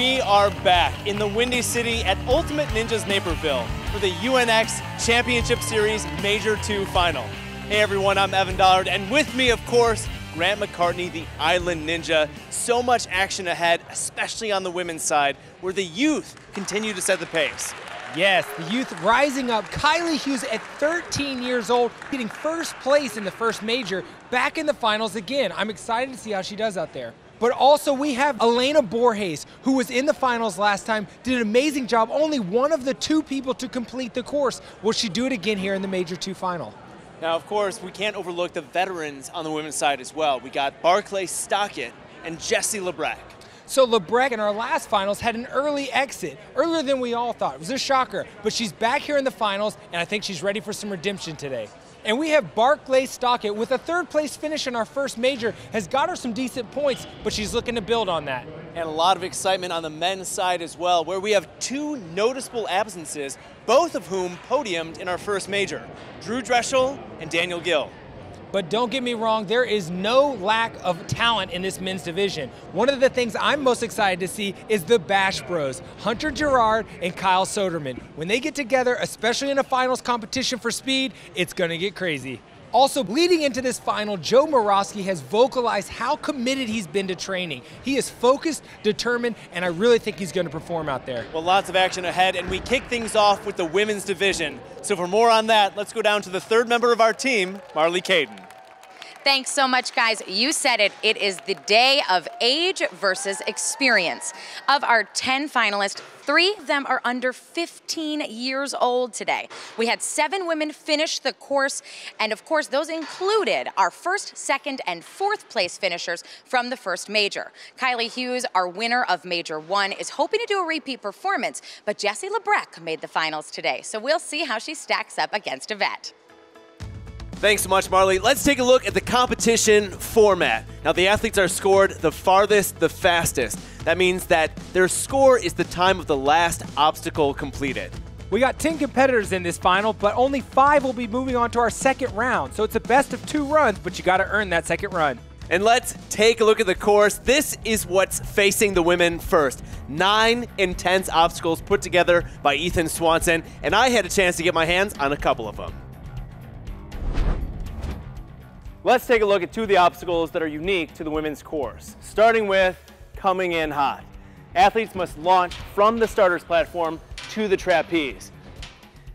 we are back in the Windy City at Ultimate Ninjas Naperville for the UNX Championship Series Major 2 Final. Hey everyone, I'm Evan Dollard, and with me, of course, Grant McCartney, the Island Ninja. So much action ahead, especially on the women's side, where the youth continue to set the pace. Yes, the youth rising up. Kylie Hughes at 13 years old, getting first place in the first major, back in the finals again. I'm excited to see how she does out there. But also we have Elena Borges, who was in the finals last time, did an amazing job. Only one of the two people to complete the course. Will she do it again here in the Major 2 final? Now, of course, we can't overlook the veterans on the women's side as well. We got Barclay Stockett and Jesse Labreck. So Labreck in our last finals had an early exit, earlier than we all thought. It was a shocker, but she's back here in the finals, and I think she's ready for some redemption today. And we have Barclay Stockett with a third place finish in our first major, has got her some decent points, but she's looking to build on that. And a lot of excitement on the men's side as well, where we have two noticeable absences, both of whom podiumed in our first major Drew Drechsel and Daniel Gill. But don't get me wrong, there is no lack of talent in this men's division. One of the things I'm most excited to see is the Bash Bros, Hunter Guerard and Kyle Soderman. When they get together, especially in a finals competition for speed, it's gonna get crazy. Also, leading into this final, Joe Moravsky has vocalized how committed he's been to training. He is focused, determined, and I really think he's going to perform out there. Well, lots of action ahead, and we kick things off with the women's division. So, for more on that, let's go down to the third member of our team, Marley Caden. Thanks so much, guys. You said it. It is the day of age versus experience. Of our 10 finalists, three of them are under 15 years old today. We had seven women finish the course, and of course, those included our first, second, and fourth place finishers from the first major. Kylie Hughes, our winner of Major 1, is hoping to do a repeat performance, but Jesse Labreck made the finals today, so we'll see how she stacks up against Yvette. Thanks so much, Marley. Let's take a look at the competition format. Now, the athletes are scored the farthest, the fastest. That means that their score is the time of the last obstacle completed. We got 10 competitors in this final, but only five will be moving on to our second round. So it's a best of two runs, but you got to earn that second run. And let's take a look at the course. This is what's facing the women first. Nine intense obstacles put together by Ethan Swanson, and I had a chance to get my hands on a couple of them. Let's take a look at two of the obstacles that are unique to the women's course, starting with coming in hot. Athletes must launch from the starter's platform to the trapeze.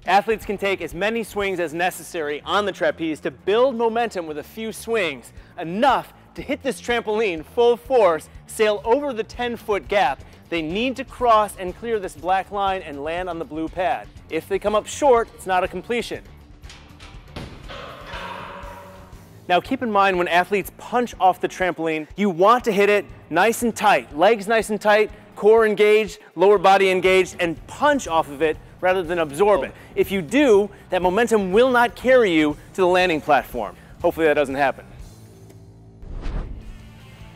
Athletes can take as many swings as necessary on the trapeze to build momentum with a few swings, enough to hit this trampoline full force, sail over the 10-foot gap. They need to cross and clear this black line and land on the blue pad. If they come up short, it's not a completion. Now keep in mind when athletes punch off the trampoline, you want to hit it nice and tight, legs nice and tight, core engaged, lower body engaged, and punch off of it rather than absorb it. If you do, that momentum will not carry you to the landing platform. Hopefully that doesn't happen.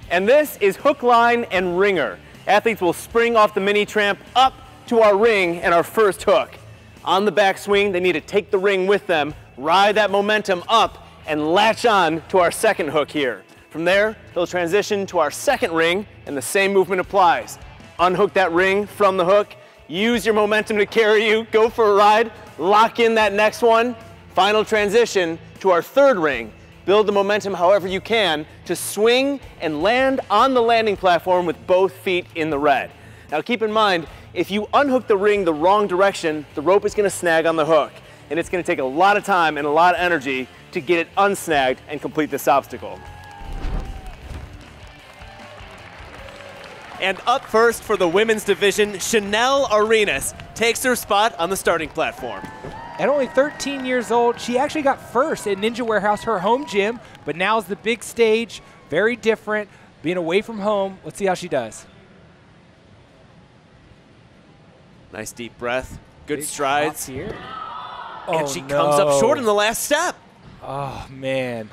And this is hook, line, and ringer. Athletes will spring off the mini tramp up to our ring and our first hook. On the backswing, they need to take the ring with them, ride that momentum up, and latch on to our second hook here. From there, he'll transition to our second ring and the same movement applies. Unhook that ring from the hook, use your momentum to carry you, go for a ride, lock in that next one. Final transition to our third ring. Build the momentum however you can to swing and land on the landing platform with both feet in the red. Now keep in mind, if you unhook the ring the wrong direction, the rope is gonna snag on the hook. And it's gonna take a lot of time and a lot of energy to get it unsnagged and complete this obstacle. And up first for the women's division, Chanel Arenas takes her spot on the starting platform. At only 13 years old, she actually got first at Ninja Warehouse, her home gym, but now is the big stage, very different, being away from home. Let's see how she does. Nice deep breath, good big strides. Here. And oh, she no. comes up short in the last step. Oh, man.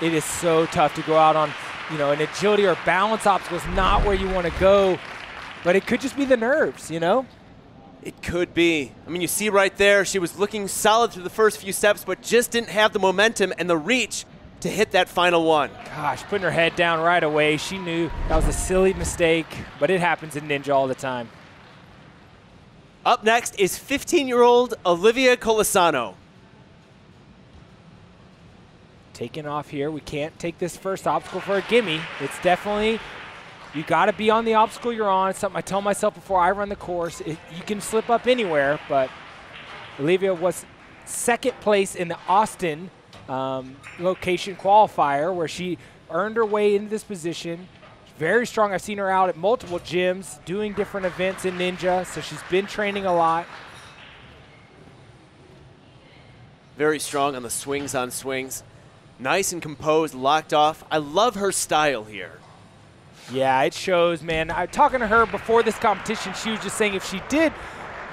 It is so tough to go out on, you know, an agility or balance obstacle is not where you want to go. But it could just be the nerves, you know? It could be. I mean, you see right there, she was looking solid through the first few steps, but just didn't have the momentum and the reach to hit that final one. Gosh, putting her head down right away. She knew that was a silly mistake, but it happens in Ninja all the time. Up next is 15-year-old Olivia Colasano. Taking off here. We can't take this first obstacle for a gimme. It's definitely, you got to be on the obstacle you're on. It's something I tell myself before I run the course. It, you can slip up anywhere, but Olivia was second place in the Austin um, location qualifier where she earned her way into this position. Very strong. I've seen her out at multiple gyms doing different events in Ninja, so she's been training a lot. Very strong on the swings on swings. Nice and composed, locked off. I love her style here. Yeah, it shows, man. I talking to her before this competition, she was just saying if she did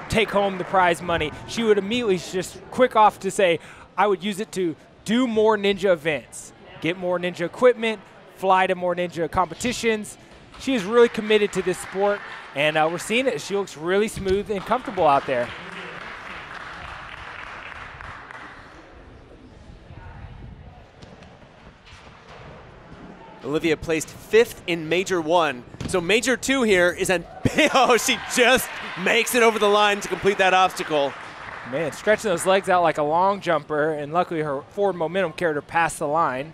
take home the prize money, she would immediately just quick off to say, I would use it to do more ninja events, get more ninja equipment, fly to more ninja competitions. She is really committed to this sport, and uh, we're seeing it. She looks really smooth and comfortable out there. Olivia placed fifth in Major 1. So Major 2 here is an, oh, she just makes it over the line to complete that obstacle. Man, stretching those legs out like a long jumper, and luckily her forward momentum carried her past the line.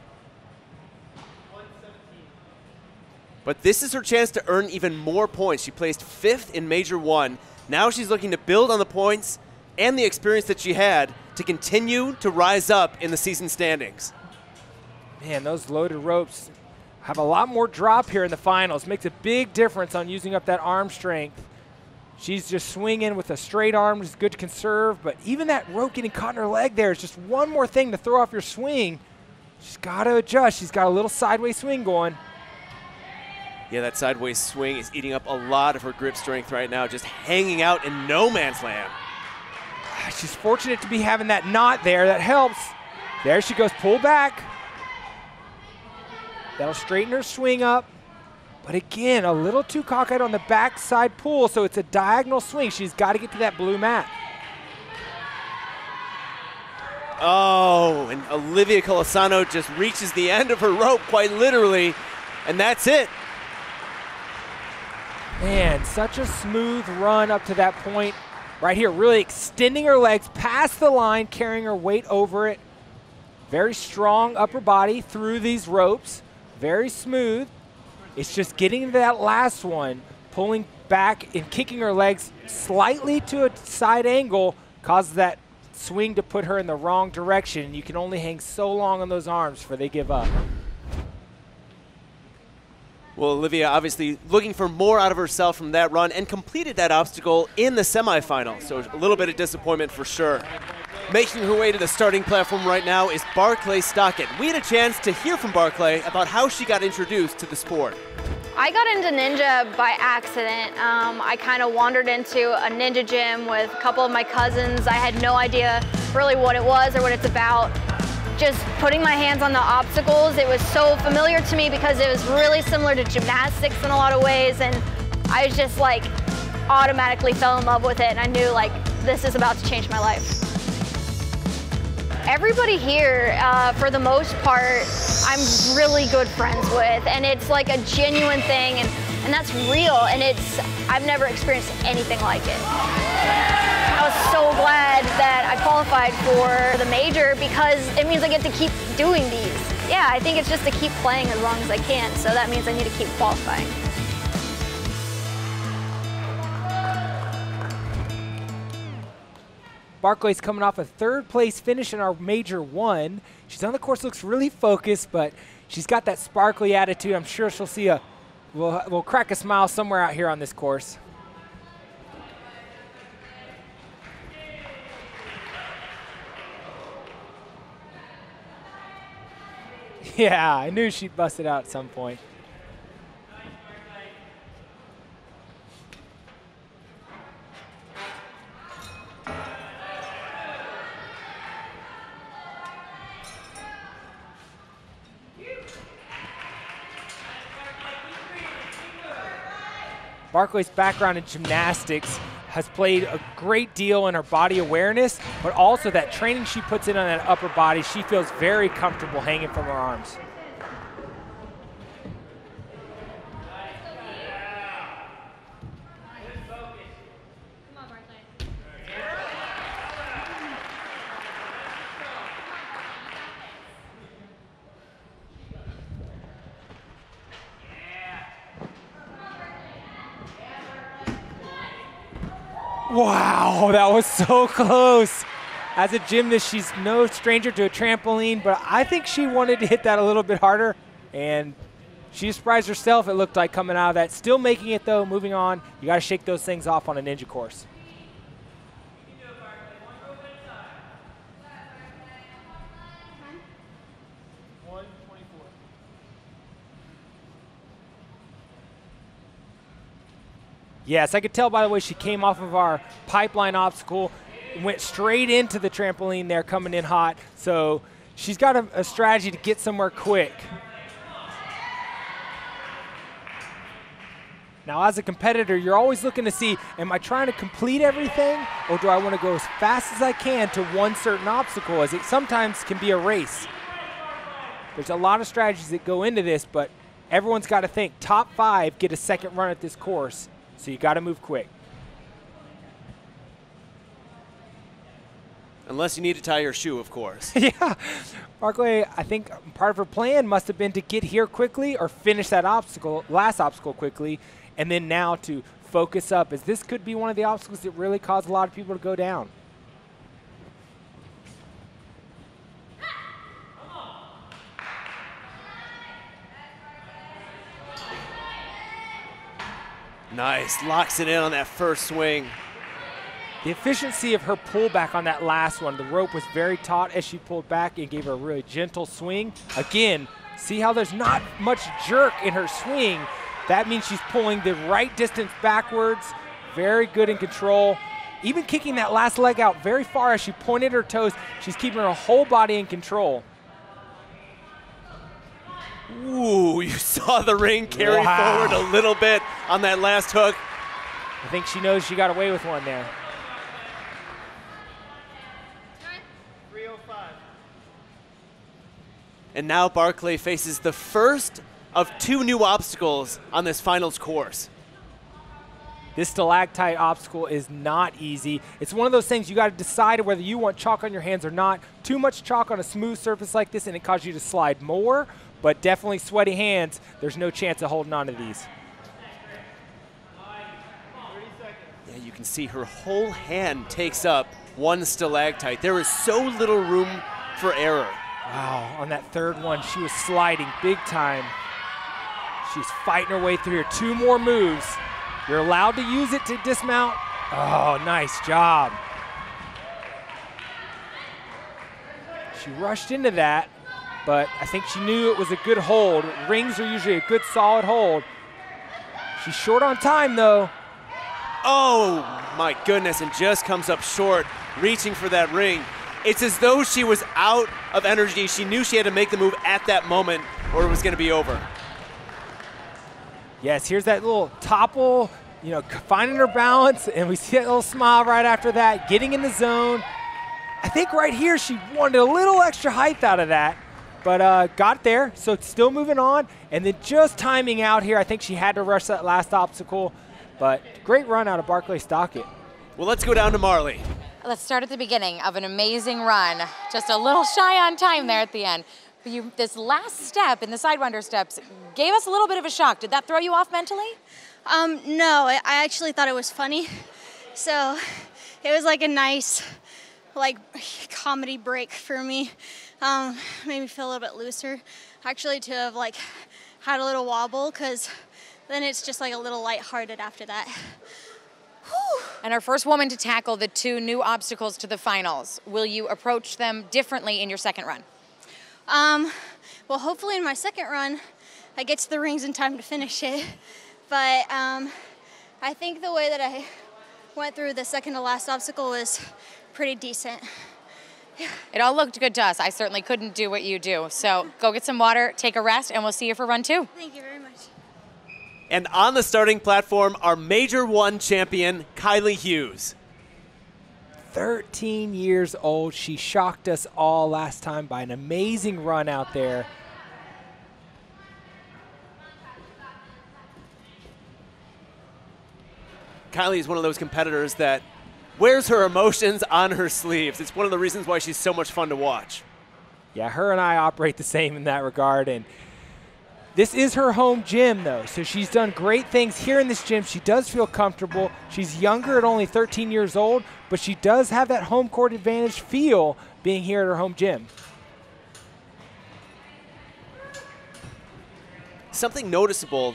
But this is her chance to earn even more points. She placed fifth in Major 1. Now she's looking to build on the points and the experience that she had to continue to rise up in the season standings. Man, those loaded ropes have a lot more drop here in the finals. Makes a big difference on using up that arm strength. She's just swinging with a straight arm, is good to conserve, but even that rope getting caught in her leg there is just one more thing to throw off your swing. She's got to adjust. She's got a little sideways swing going. Yeah, that sideways swing is eating up a lot of her grip strength right now, just hanging out in no man's land. Ah, she's fortunate to be having that knot there. That helps. There she goes, pull back. That'll straighten her swing up. But again, a little too cockeyed on the backside pull, so it's a diagonal swing. She's got to get to that blue mat. Oh, and Olivia Colasano just reaches the end of her rope quite literally, and that's it. Man, such a smooth run up to that point. Right here, really extending her legs past the line, carrying her weight over it. Very strong upper body through these ropes very smooth. It's just getting to that last one, pulling back and kicking her legs slightly to a side angle causes that swing to put her in the wrong direction. You can only hang so long on those arms before they give up. Well, Olivia obviously looking for more out of herself from that run and completed that obstacle in the semifinal. So a little bit of disappointment for sure. Making her way to the starting platform right now is Barclay Stockett. We had a chance to hear from Barclay about how she got introduced to the sport. I got into ninja by accident. Um, I kind of wandered into a ninja gym with a couple of my cousins. I had no idea really what it was or what it's about. Just putting my hands on the obstacles, it was so familiar to me because it was really similar to gymnastics in a lot of ways. And I just like automatically fell in love with it. And I knew like, this is about to change my life. Everybody here, uh, for the most part, I'm really good friends with, and it's like a genuine thing, and, and that's real, and it's, I've never experienced anything like it. I was so glad that I qualified for the major because it means I get to keep doing these. Yeah, I think it's just to keep playing as long as I can, so that means I need to keep qualifying. Barclay's coming off a third place finish in our major one. She's on the course, looks really focused, but she's got that sparkly attitude. I'm sure she'll see a, we'll, we'll crack a smile somewhere out here on this course. Yeah, I knew she'd bust it out at some point. Barclay's background in gymnastics has played a great deal in her body awareness, but also that training she puts in on that upper body, she feels very comfortable hanging from her arms. Wow, that was so close. As a gymnast, she's no stranger to a trampoline, but I think she wanted to hit that a little bit harder, and she surprised herself, it looked like, coming out of that. Still making it, though, moving on. You got to shake those things off on a ninja course. Yes, I could tell by the way she came off of our pipeline obstacle, went straight into the trampoline there coming in hot. So she's got a, a strategy to get somewhere quick. Now, as a competitor, you're always looking to see, am I trying to complete everything, or do I want to go as fast as I can to one certain obstacle, as it sometimes can be a race. There's a lot of strategies that go into this, but everyone's got to think top five get a second run at this course. So you got to move quick. Unless you need to tie your shoe, of course. yeah. Barclay, I think part of her plan must have been to get here quickly or finish that obstacle, last obstacle quickly, and then now to focus up, as this could be one of the obstacles that really caused a lot of people to go down. Nice, locks it in on that first swing. The efficiency of her pullback on that last one, the rope was very taut as she pulled back and gave her a really gentle swing. Again, see how there's not much jerk in her swing. That means she's pulling the right distance backwards. Very good in control. Even kicking that last leg out very far as she pointed her toes, she's keeping her whole body in control. Ooh, you saw the ring carry wow. forward a little bit on that last hook. I think she knows she got away with one there. And now Barclay faces the first of two new obstacles on this finals course. This stalactite obstacle is not easy. It's one of those things you got to decide whether you want chalk on your hands or not. Too much chalk on a smooth surface like this and it causes you to slide more, but definitely sweaty hands, there's no chance of holding on to these. Yeah, you can see her whole hand takes up one stalactite. There is so little room for error. Wow, on that third one, she was sliding big time. She's fighting her way through here. Two more moves. You're allowed to use it to dismount. Oh, nice job. She rushed into that, but I think she knew it was a good hold. Rings are usually a good solid hold. She's short on time though. Oh my goodness, and just comes up short, reaching for that ring. It's as though she was out of energy. She knew she had to make the move at that moment or it was going to be over. Yes, here's that little topple, you know, finding her balance, and we see that little smile right after that, getting in the zone. I think right here she wanted a little extra height out of that, but uh, got there, so still moving on, and then just timing out here. I think she had to rush that last obstacle, but great run out of Barclay Stockett. Well, let's go down to Marley. Let's start at the beginning of an amazing run. Just a little shy on time there at the end. You, this last step in the Sidewinder steps gave us a little bit of a shock. Did that throw you off mentally? Um, no, I actually thought it was funny. So it was like a nice, like, comedy break for me. Um, made me feel a little bit looser. Actually, to have like had a little wobble, because then it's just like a little lighthearted after that. Whew. And our first woman to tackle the two new obstacles to the finals. Will you approach them differently in your second run? Um, well, hopefully in my second run, I get to the rings in time to finish it. But um, I think the way that I went through the second to last obstacle was pretty decent. It all looked good to us. I certainly couldn't do what you do. So go get some water, take a rest, and we'll see you for run two. Thank you very much. And on the starting platform, our Major 1 champion, Kylie Hughes. 13 years old. She shocked us all last time by an amazing run out there. Kylie is one of those competitors that wears her emotions on her sleeves. It's one of the reasons why she's so much fun to watch. Yeah, her and I operate the same in that regard. And this is her home gym, though, so she's done great things here in this gym. She does feel comfortable. She's younger at only 13 years old, but she does have that home court advantage feel being here at her home gym. Something noticeable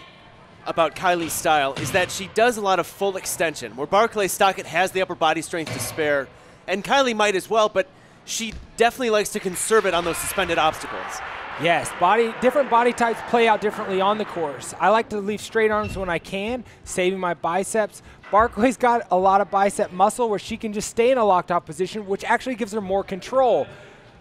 about Kylie's style is that she does a lot of full extension, where Barclay Stockett has the upper body strength to spare, and Kylie might as well, but she definitely likes to conserve it on those suspended obstacles. Yes, body different body types play out differently on the course. I like to leave straight arms when I can, saving my biceps. Barclay's got a lot of bicep muscle where she can just stay in a locked out position, which actually gives her more control.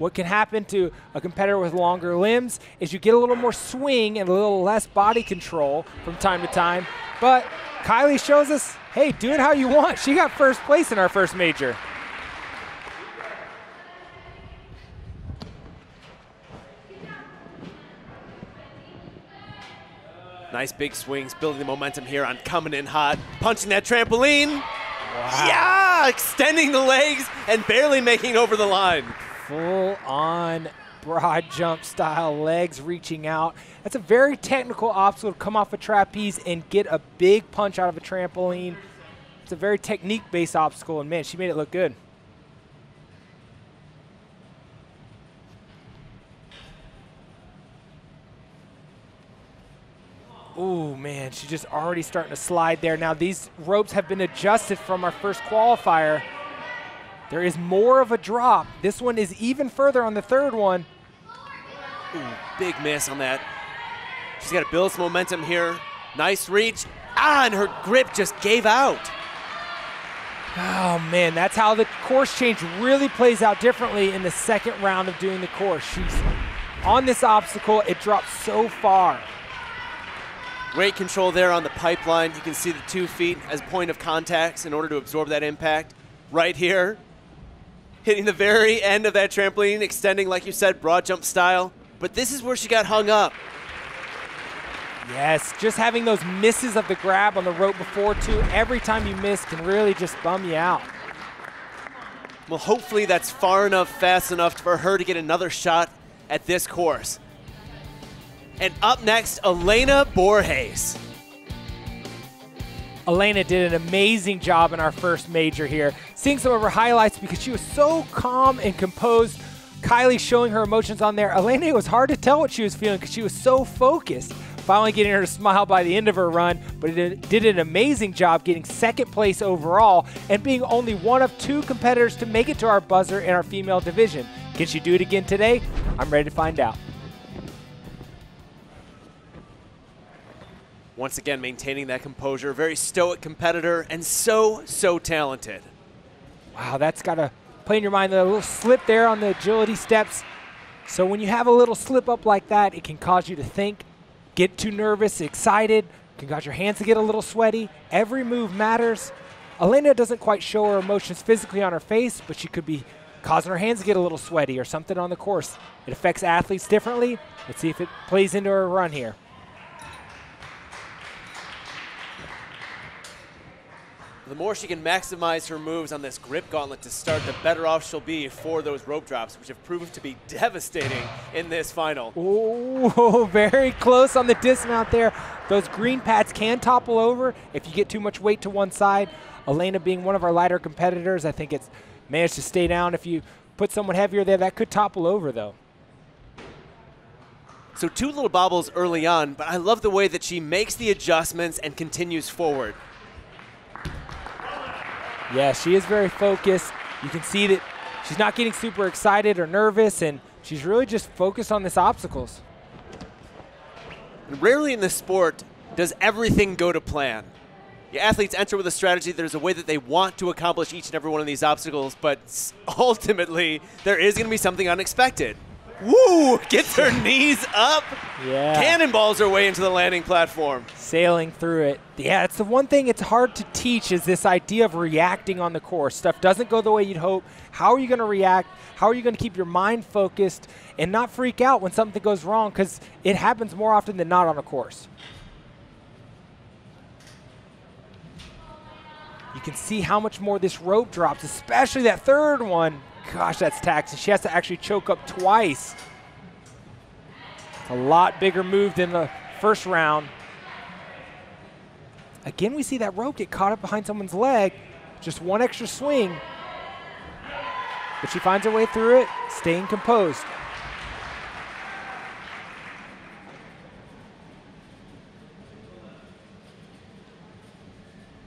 What can happen to a competitor with longer limbs is you get a little more swing and a little less body control from time to time. But Kylie shows us, hey, do it how you want. She got first place in our first major. Nice big swings, building the momentum here on coming in hot, punching that trampoline. Wow. Yeah, extending the legs and barely making over the line. Full on broad jump style, legs reaching out. That's a very technical obstacle to come off a trapeze and get a big punch out of a trampoline. It's a very technique based obstacle, and man, she made it look good. Ooh, man, she's just already starting to slide there. Now, these ropes have been adjusted from our first qualifier. There is more of a drop. This one is even further on the third one. Ooh, big miss on that. She's got to build some momentum here. Nice reach. Ah, and her grip just gave out. Oh, man, that's how the course change really plays out differently in the second round of doing the course. She's on this obstacle. It drops so far. Great control there on the pipeline. You can see the two feet as point of contacts in order to absorb that impact. Right here, hitting the very end of that trampoline, extending, like you said, broad jump style. But this is where she got hung up. Yes, just having those misses of the grab on the rope before, too, every time you miss can really just bum you out. Well, hopefully that's far enough, fast enough for her to get another shot at this course. And up next, Elena Borges. Elena did an amazing job in our first major here. Seeing some of her highlights because she was so calm and composed. Kylie showing her emotions on there. Elena, it was hard to tell what she was feeling because she was so focused. Finally getting her to smile by the end of her run, but it did an amazing job getting second place overall and being only one of two competitors to make it to our buzzer in our female division. Can she do it again today? I'm ready to find out. Once again, maintaining that composure. Very stoic competitor and so, so talented. Wow, that's got to play in your mind. A little slip there on the agility steps. So when you have a little slip up like that, it can cause you to think, get too nervous, excited, can cause your hands to get a little sweaty. Every move matters. Elena doesn't quite show her emotions physically on her face, but she could be causing her hands to get a little sweaty or something on the course. It affects athletes differently. Let's see if it plays into her run here. The more she can maximize her moves on this grip gauntlet to start, the better off she'll be for those rope drops, which have proven to be devastating in this final. Oh, very close on the dismount there. Those green pads can topple over if you get too much weight to one side. Elena being one of our lighter competitors, I think it's managed to stay down. If you put someone heavier there, that could topple over, though. So two little bobbles early on, but I love the way that she makes the adjustments and continues forward. Yeah, she is very focused. You can see that she's not getting super excited or nervous, and she's really just focused on this obstacles. Rarely in this sport does everything go to plan. The athletes enter with a strategy. There's a way that they want to accomplish each and every one of these obstacles, but ultimately there is going to be something unexpected. Woo! Gets her knees up. Yeah. Cannonballs her way into the landing platform. Sailing through it. Yeah, it's the one thing it's hard to teach is this idea of reacting on the course. Stuff doesn't go the way you'd hope. How are you going to react? How are you going to keep your mind focused and not freak out when something goes wrong? Because it happens more often than not on a course. You can see how much more this rope drops, especially that third one. Gosh, that's taxing. She has to actually choke up twice. It's a lot bigger move than the first round. Again, we see that rope get caught up behind someone's leg. Just one extra swing. But she finds her way through it, staying composed.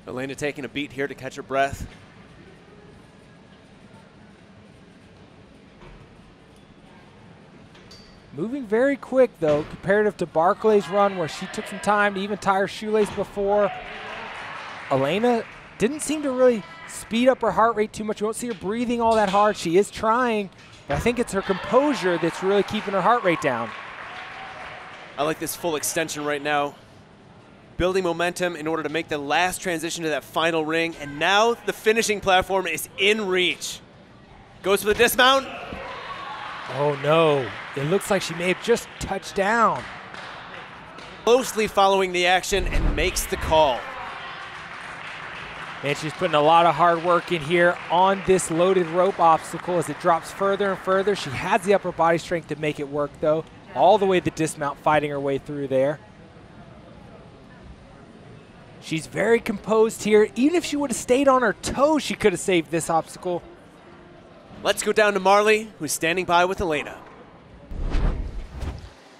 Elena taking a beat here to catch her breath. Moving very quick, though, comparative to Barclay's run where she took some time to even tie her shoelace before. Elena didn't seem to really speed up her heart rate too much. You won't see her breathing all that hard. She is trying, but I think it's her composure that's really keeping her heart rate down. I like this full extension right now. Building momentum in order to make the last transition to that final ring, and now the finishing platform is in reach. Goes for the dismount. Oh no, it looks like she may have just touched down. Closely following the action and makes the call. And she's putting a lot of hard work in here on this loaded rope obstacle as it drops further and further. She has the upper body strength to make it work, though. All the way the dismount, fighting her way through there. She's very composed here. Even if she would have stayed on her toes, she could have saved this obstacle. Let's go down to Marley, who's standing by with Elena.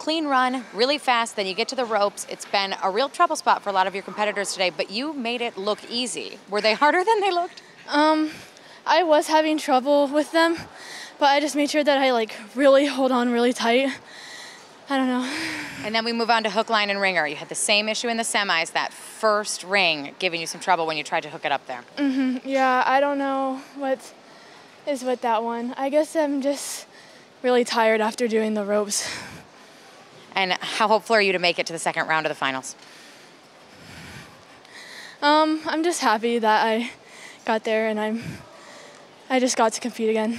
Clean run, really fast, then you get to the ropes. It's been a real trouble spot for a lot of your competitors today, but you made it look easy. Were they harder than they looked? Um, I was having trouble with them, but I just made sure that I like really hold on really tight. I don't know. And then we move on to hook, line, and ringer. You had the same issue in the semis, that first ring giving you some trouble when you tried to hook it up there. Mm-hmm. Yeah, I don't know what is with that one. I guess I'm just really tired after doing the ropes. And how hopeful are you to make it to the second round of the finals? Um, I'm just happy that I got there and I'm I just got to compete again.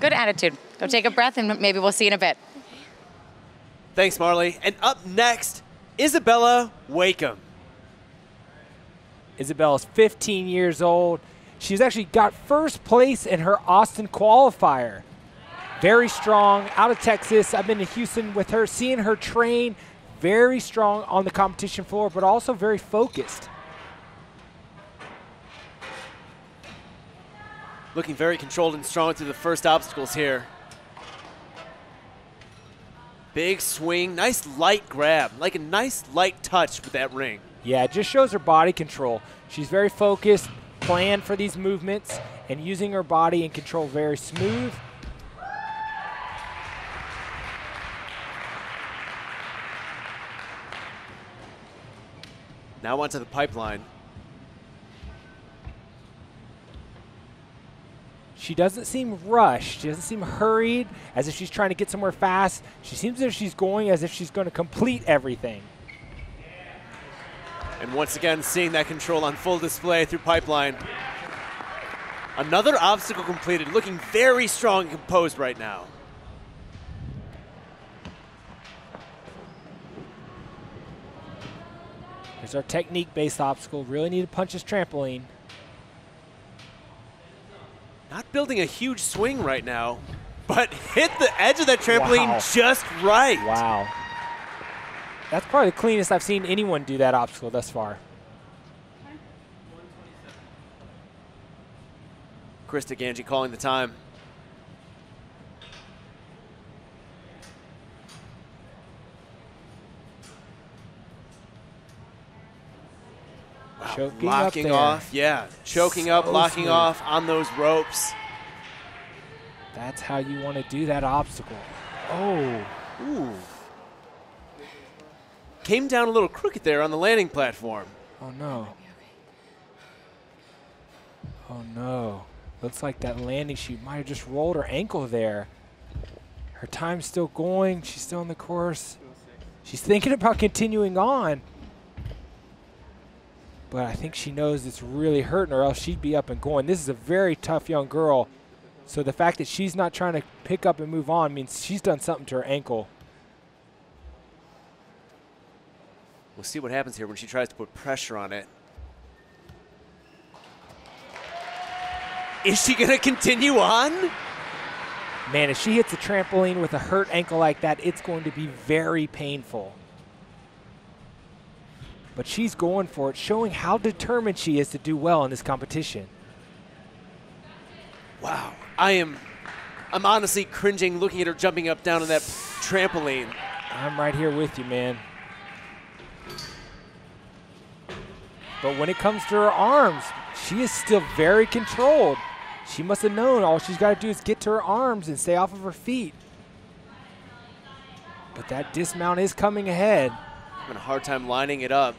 Good attitude. Go take a breath and maybe we'll see you in a bit. Thanks, Marley. And up next, Isabella Wakeham. Isabella's 15 years old. She's actually got first place in her Austin qualifier. Very strong, out of Texas. I've been to Houston with her, seeing her train. Very strong on the competition floor, but also very focused. Looking very controlled and strong through the first obstacles here. Big swing, nice light grab, like a nice light touch with that ring. Yeah, it just shows her body control. She's very focused, planned for these movements, and using her body and control very smooth. Now onto the pipeline. She doesn't seem rushed. She doesn't seem hurried, as if she's trying to get somewhere fast. She seems as if she's going as if she's going to complete everything. And once again, seeing that control on full display through pipeline. Another obstacle completed, looking very strong and composed right now. Here's our technique-based obstacle. Really need to punch this trampoline. Not building a huge swing right now, but hit the edge of that trampoline Wow. just right. Wow. That's probably the cleanest I've seen anyone do that obstacle thus far. Krista Ganji calling the time. Choking up locking off, yeah, choking up, locking smooth. off on those ropes. That's how you want to do that obstacle. Oh, Ooh. Came down a little crooked there on the landing platform. oh no. Oh no. Looks like that landing chute might have just rolled her ankle there. Her time's still going. She's still on the course. She's thinking about continuing on. But I think she knows it's really hurting her, else she'd be up and going. This is a very tough young girl. So the fact that she's not trying to pick up and move on means she's done something to her ankle. We'll see what happens here when she tries to put pressure on it. Is she going to continue on? Man, if she hits a trampoline with a hurt ankle like that, it's going to be very painful. But she's going for it, showing how determined she is to do well in this competition. Wow. I am I'm honestly cringing looking at her jumping up down on that trampoline. I'm right here with you, man. But when it comes to her arms, she is still very controlled. She must have known all she's got to do is get to her arms and stay off of her feet. But that dismount is coming ahead. Having a hard time lining it up.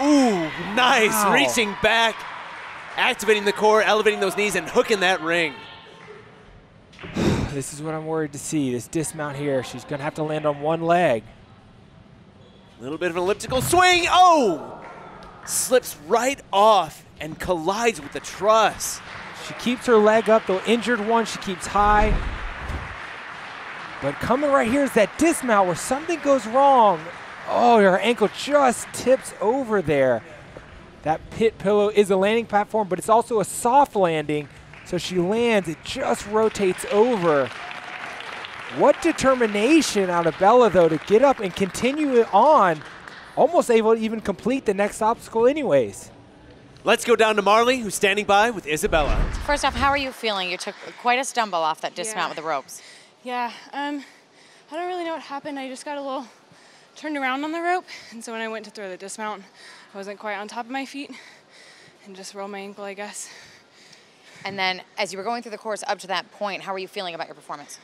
Ooh, nice. Wow. Reaching back, activating the core, elevating those knees, and hooking that ring. This is what I'm worried to see. This dismount here. She's going to have to land on one leg. A little bit of an elliptical swing. Oh! Slips right off and collides with the truss. She keeps her leg up, the injured one she keeps high. But coming right here is that dismount where something goes wrong. Oh, her ankle just tips over there. That pit pillow is a landing platform, but it's also a soft landing. So she lands, it just rotates over. What determination out of Bella, though, to get up and continue it on. Almost able to even complete the next obstacle, anyways. Let's go down to Marley, who's standing by with Isabella. First off, how are you feeling? You took quite a stumble off that dismount Yeah. with the ropes. Yeah, um, I don't really know what happened. I just got a little turned around on the rope, and so when I went to throw the dismount, I wasn't quite on top of my feet and just rolled my ankle, I guess. And then as you were going through the course up to that point, how were you feeling about your performance?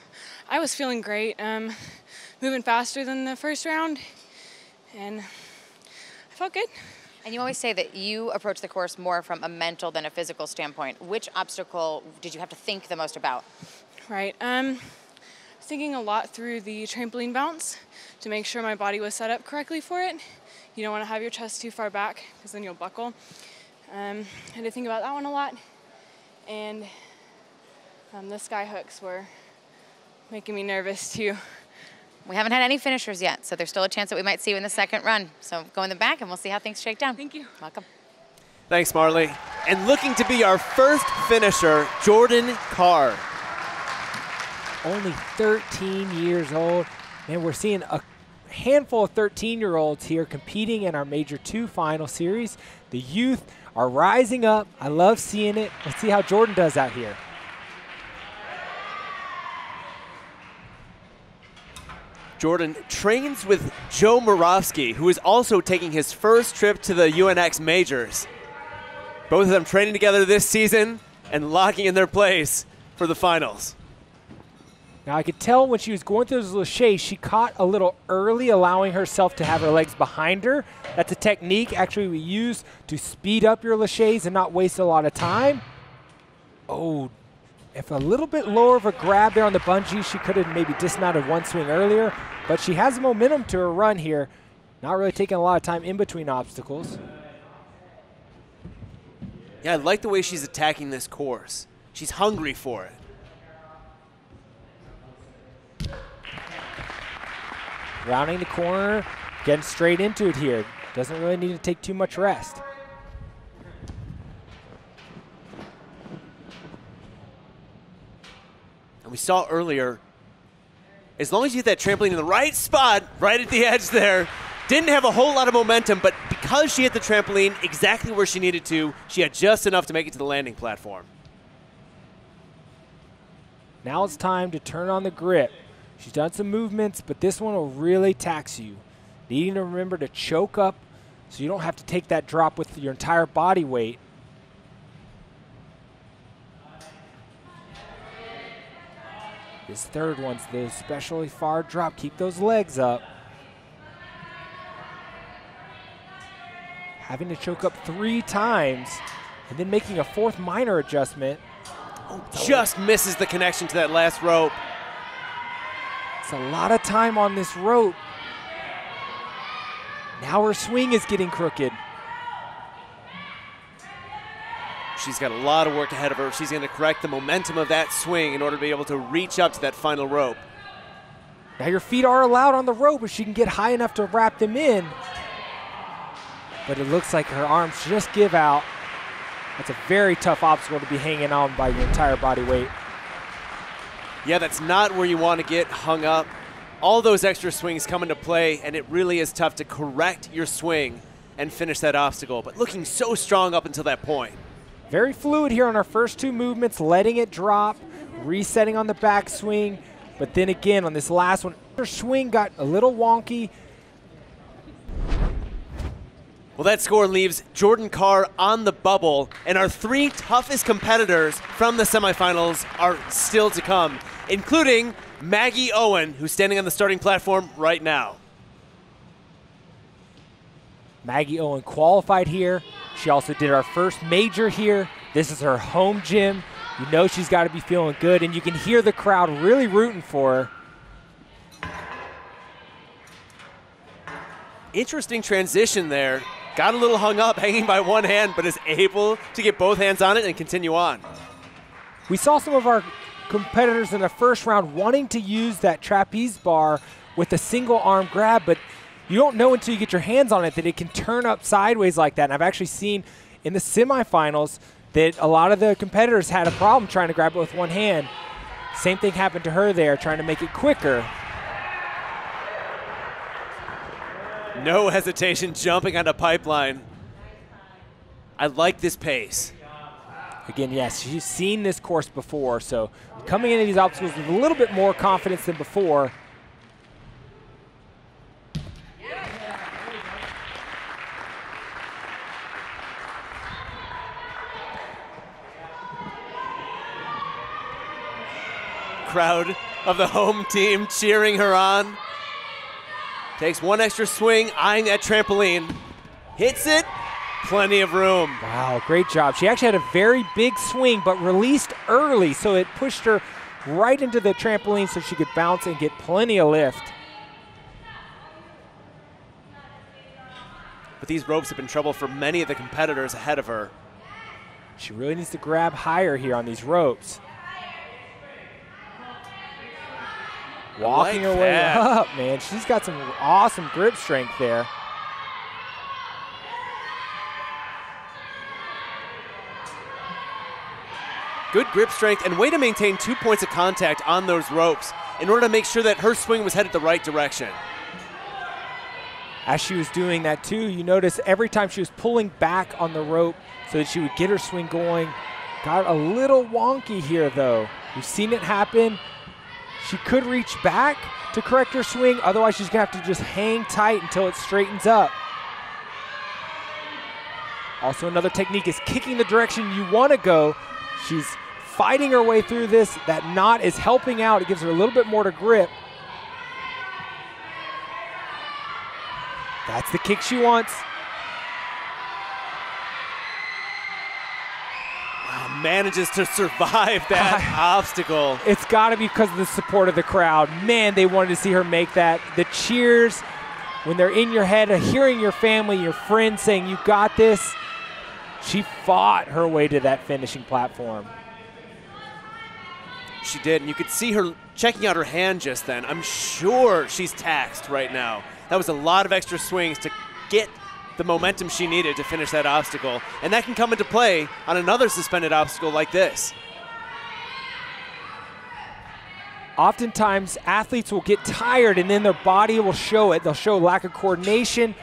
I was feeling great, um, moving faster than the first round, and I felt good. And you always say that you approach the course more from a mental than a physical standpoint. Which obstacle did you have to think the most about? Right. Um, thinking a lot through the trampoline bounce to make sure my body was set up correctly for it. You don't want to have your chest too far back because then you'll buckle. Um, I had to think about that one a lot. And um, the sky hooks were making me nervous too. We haven't had any finishers yet, so there's still a chance that we might see you in the second run. So go in the back and we'll see how things shake down. Thank you. Welcome. Thanks, Marley. And looking to be our first finisher, Jordan Carr. only 13 years old. And we're seeing a handful of 13 year olds here competing in our Major 2 final series. The youth are rising up. I love seeing it. Let's see how Jordan does out here. Jordan trains with Joe Moravsky, who is also taking his first trip to the UNX Majors. Both of them training together this season and locking in their place for the finals. Now I could tell when she was going through those laches, she caught a little early, allowing herself to have her legs behind her. That's a technique actually we use to speed up your laches and not waste a lot of time. Oh, if a little bit lower of a grab there on the bungee, she could have maybe dismounted one swing earlier, but she has momentum to her run here. Not really taking a lot of time in between obstacles. Yeah, I like the way she's attacking this course. She's hungry for it. Rounding the corner, getting straight into it here. Doesn't really need to take too much rest. And we saw earlier, as long as you hit that trampoline in the right spot, right at the edge there, didn't have a whole lot of momentum, but because she hit the trampoline exactly where she needed to, she had just enough to make it to the landing platform. Now it's time to turn on the grip. She's done some movements, but this one will really tax you. Needing to remember to choke up so you don't have to take that drop with your entire body weight. This third one's the especially far drop. Keep those legs up. Having to choke up three times and then making a fourth minor adjustment. Just misses the connection to that last rope. It's a lot of time on this rope. Now her swing is getting crooked. She's got a lot of work ahead of her. She's going to correct the momentum of that swing in order to be able to reach up to that final rope. Now your feet are allowed on the rope if she can get high enough to wrap them in. But it looks like her arms just give out. That's a very tough obstacle to be hanging on by your entire body weight. Yeah, that's not where you want to get hung up. All those extra swings come into play, and it really is tough to correct your swing and finish that obstacle. But looking so strong up until that point. Very fluid here on our first two movements, letting it drop, resetting on the backswing. But then again, on this last one, her swing got a little wonky. Well, that score leaves Jordan Carr on the bubble, and our three toughest competitors from the semifinals are still to come, including Maggie Owen, who's standing on the starting platform right now. Maggie Owen qualified here. She also did our first major here. This is her home gym. You know she's got to be feeling good, and you can hear the crowd really rooting for her. Interesting transition there. Got a little hung up, hanging by one hand, but is able to get both hands on it and continue on. We saw some of our competitors in the first round wanting to use that trapeze bar with a single arm grab, but you don't know until you get your hands on it that it can turn up sideways like that. And I've actually seen in the semifinals that a lot of the competitors had a problem trying to grab it with one hand. Same thing happened to her there, trying to make it quicker. No hesitation jumping on a pipeline. I like this pace. Again, yes, she's seen this course before, so coming into these obstacles with a little bit more confidence than before. Crowd of the home team cheering her on. Takes one extra swing, eyeing that trampoline. Hits it, plenty of room. Wow, great job. She actually had a very big swing, but released early, so it pushed her right into the trampoline so she could bounce and get plenty of lift. But these ropes have been trouble for many of the competitors ahead of her. She really needs to grab higher here on these ropes. Walking like her way that. up, man. She's got some awesome grip strength there. Good grip strength and way to maintain two points of contact on those ropes in order to make sure that her swing was headed the right direction. As she was doing that too, you notice every time she was pulling back on the rope so that she would get her swing going. Got a little wonky here though. We've seen it happen. She could reach back to correct her swing, otherwise she's gonna have to just hang tight until it straightens up. Also another technique is kicking the direction you wanna go. She's fighting her way through this. That knot is helping out. It gives her a little bit more to grip. That's the kick she wants. Wow, manages to survive that obstacle. It's got to be because of the support of the crowd. Man, they wanted to see her make that. The cheers when they're in your head, uh, hearing your family, your friends saying, You got this. She fought her way to that finishing platform. She did, and you could see her checking out her hand just then. I'm sure she's taxed right now. That was a lot of extra swings to get the momentum she needed to finish that obstacle, and that can come into play on another suspended obstacle like this. Oftentimes, athletes will get tired and then their body will show it. They'll show lack of coordination,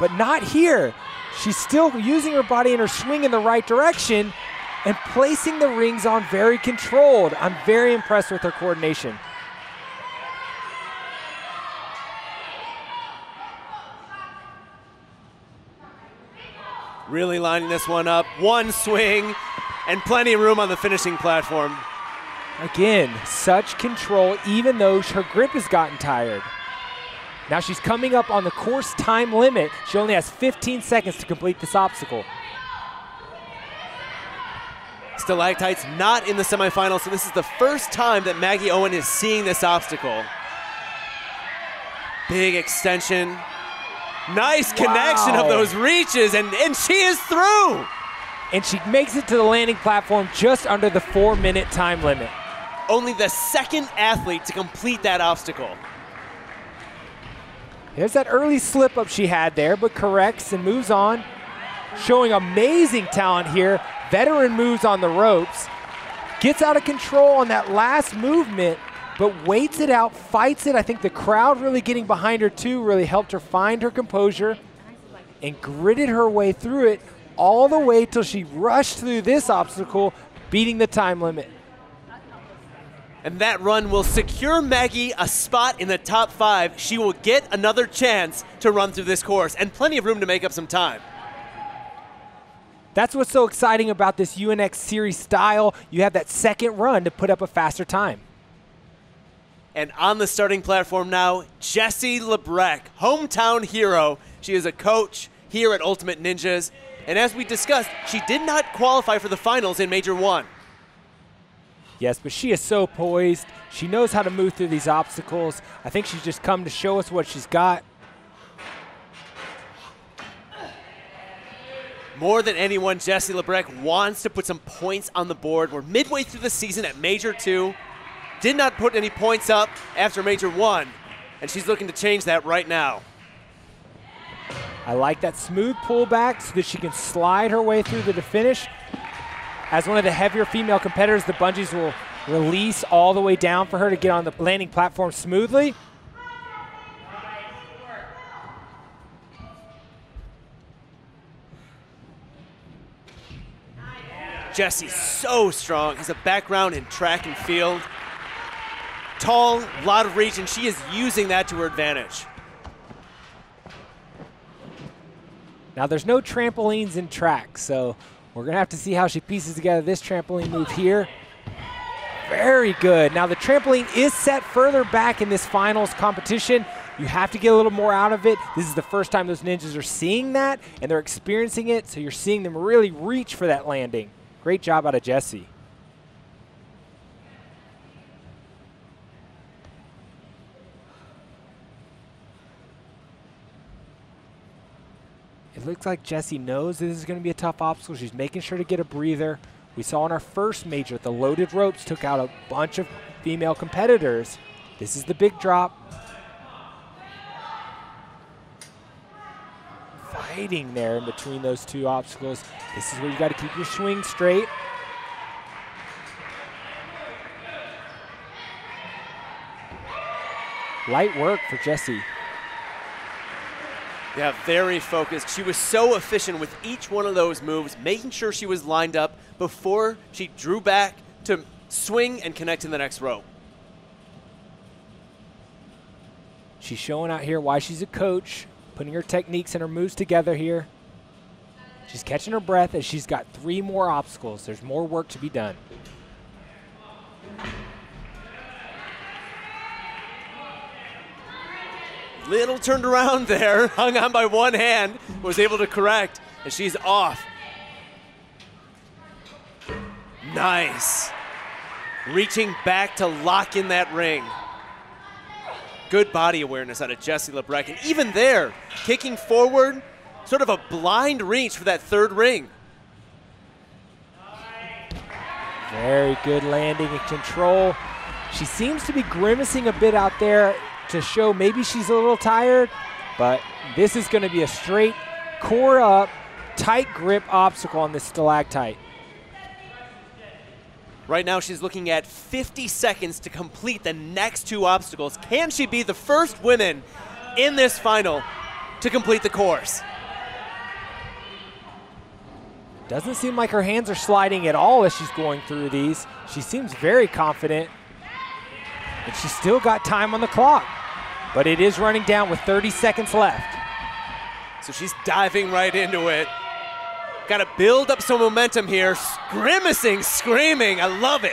but not here. She's still using her body and her swing in the right direction and placing the rings on very controlled. I'm very impressed with her coordination. Really lining this one up. One swing and plenty of room on the finishing platform. Again, such control, even though her grip has gotten tired. Now she's coming up on the course time limit. She only has 15 seconds to complete this obstacle. Stalactites not in the semifinals, so this is the first time that Maggie Owen is seeing this obstacle. Big extension. Nice connection Wow. of those reaches, and, and she is through. And she makes it to the landing platform just under the four minute time limit. Only the second athlete to complete that obstacle. There's that early slip up she had there, but corrects and moves on. Showing amazing talent here. Veteran moves on the ropes. Gets out of control on that last movement, but waits it out, fights it. I think the crowd really getting behind her too really helped her find her composure and gritted her way through it all the way till she rushed through this obstacle, beating the time limit. And that run will secure Maggie a spot in the top five. She will get another chance to run through this course and plenty of room to make up some time. That's what's so exciting about this UNX series style. You have that second run to put up a faster time. And on the starting platform now, Jesse Labreck, hometown hero. She is a coach here at Ultimate Ninjas. And as we discussed, she did not qualify for the finals in Major 1. Yes, but she is so poised. She knows how to move through these obstacles. I think she's just come to show us what she's got. More than anyone, Jesse Labreck wants to put some points on the board. We're midway through the season at Major 2. Did not put any points up after Major 1, and she's looking to change that right now. I like that smooth pullback so that she can slide her way through to the finish. As one of the heavier female competitors, the bungees will release all the way down for her to get on the landing platform smoothly. Jesse's so strong. Has a background in track and field. Tall, lot of reach, and she is using that to her advantage. Now, there's no trampolines in track, so we're going to have to see how she pieces together this trampoline move here. Very good. Now, the trampoline is set further back in this finals competition. You have to get a little more out of it. This is the first time those ninjas are seeing that, and they're experiencing it, so you're seeing them really reach for that landing. Great job out of Jesse. It looks like Jesse knows this is going to be a tough obstacle. She's making sure to get a breather. We saw in our first major, the loaded ropes took out a bunch of female competitors. This is the big drop. Fighting there in between those two obstacles. This is where you got to keep your swing straight. Light work for Jesse. Yeah, very focused. She was so efficient with each one of those moves, making sure she was lined up before she drew back to swing and connect to the next rope. She's showing out here why she's a coach, putting her techniques and her moves together here. She's catching her breath as she's got three more obstacles. There's more work to be done. Little turned around there, hung on by one hand, was able to correct, and she's off. Nice. Reaching back to lock in that ring. Good body awareness out of Jesse Labreck. And even there, kicking forward, sort of a blind reach for that third ring. Very good landing and control. She seems to be grimacing a bit out there to show maybe she's a little tired, but this is going to be a straight core up, tight grip obstacle on this stalactite. Right now, she's looking at 50 seconds to complete the next two obstacles. Can she be the first woman in this final to complete the course? Doesn't seem like her hands are sliding at all as she's going through these. She seems very confident. And she's still got time on the clock. But it is running down with 30 seconds left. So she's diving right into it. Got to build up some momentum here. Grimacing, screaming. I love it.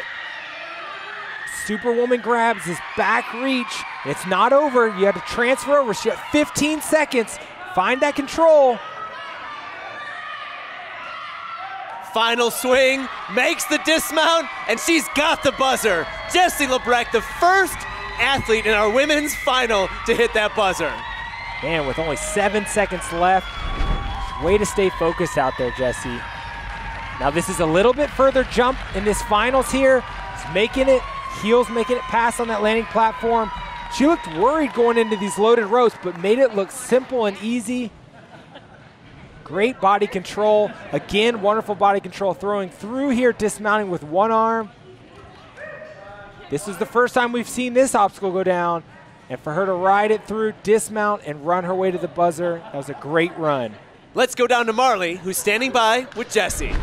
Superwoman grabs his back reach. It's not over. You have to transfer over. She got 15 seconds. Find that control. Final swing, makes the dismount, and she's got the buzzer. Jesse Labreck, the first athlete in our women's final to hit that buzzer. And with only seven seconds left, way to stay focused out there, Jesse. Now this is a little bit further jump in this finals here. He's making it, heels making it pass on that landing platform. She looked worried going into these loaded ropes, but made it look simple and easy. Great body control. Again, wonderful body control. Throwing through here, dismounting with one arm. This is the first time we've seen this obstacle go down. And for her to ride it through, dismount, and run her way to the buzzer, that was a great run. Let's go down to Marley, who's standing by with Jesse.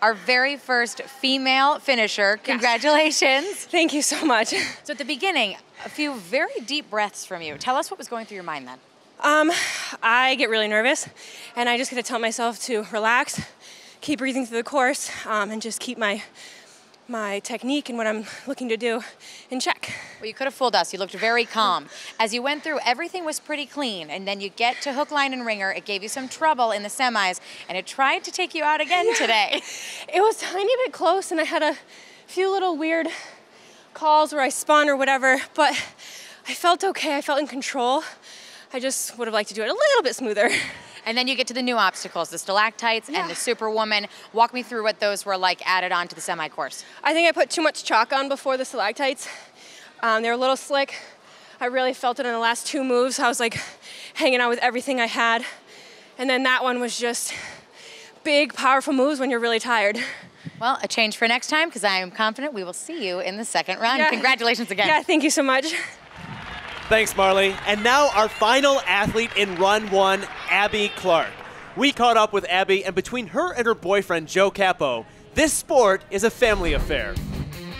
Our very first female finisher. Congratulations. Thank you so much. So at the beginning, a few very deep breaths from you. Tell us what was going through your mind then. Um, I get really nervous, and I just get to tell myself to relax, keep breathing through the course, um, and just keep my my technique and what I'm looking to do in check. Well, you could have fooled us. You looked very calm. As you went through, everything was pretty clean, and then you get to hook, line, and ringer. It gave you some trouble in the semis, and it tried to take you out again yeah. today. It was tiny bit close, and I had a few little weird calls where I spun or whatever, but I felt okay. I felt in control. I just would have liked to do it a little bit smoother. And then you get to the new obstacles, the stalactites yeah. and the superwoman. Walk me through what those were like added on to the semi course. I think I put too much chalk on before the stalactites. Um, they were a little slick. I really felt it in the last two moves. I was like hanging out with everything I had. And then that one was just big, powerful moves when you're really tired. Well, a change for next time because I am confident we will see you in the second round. Yeah. Congratulations again. Yeah, thank you so much. Thanks, Marley. And now our final athlete in run one, Abby Clark. We caught up with Abby, and between her and her boyfriend, Joe Capo, this sport is a family affair.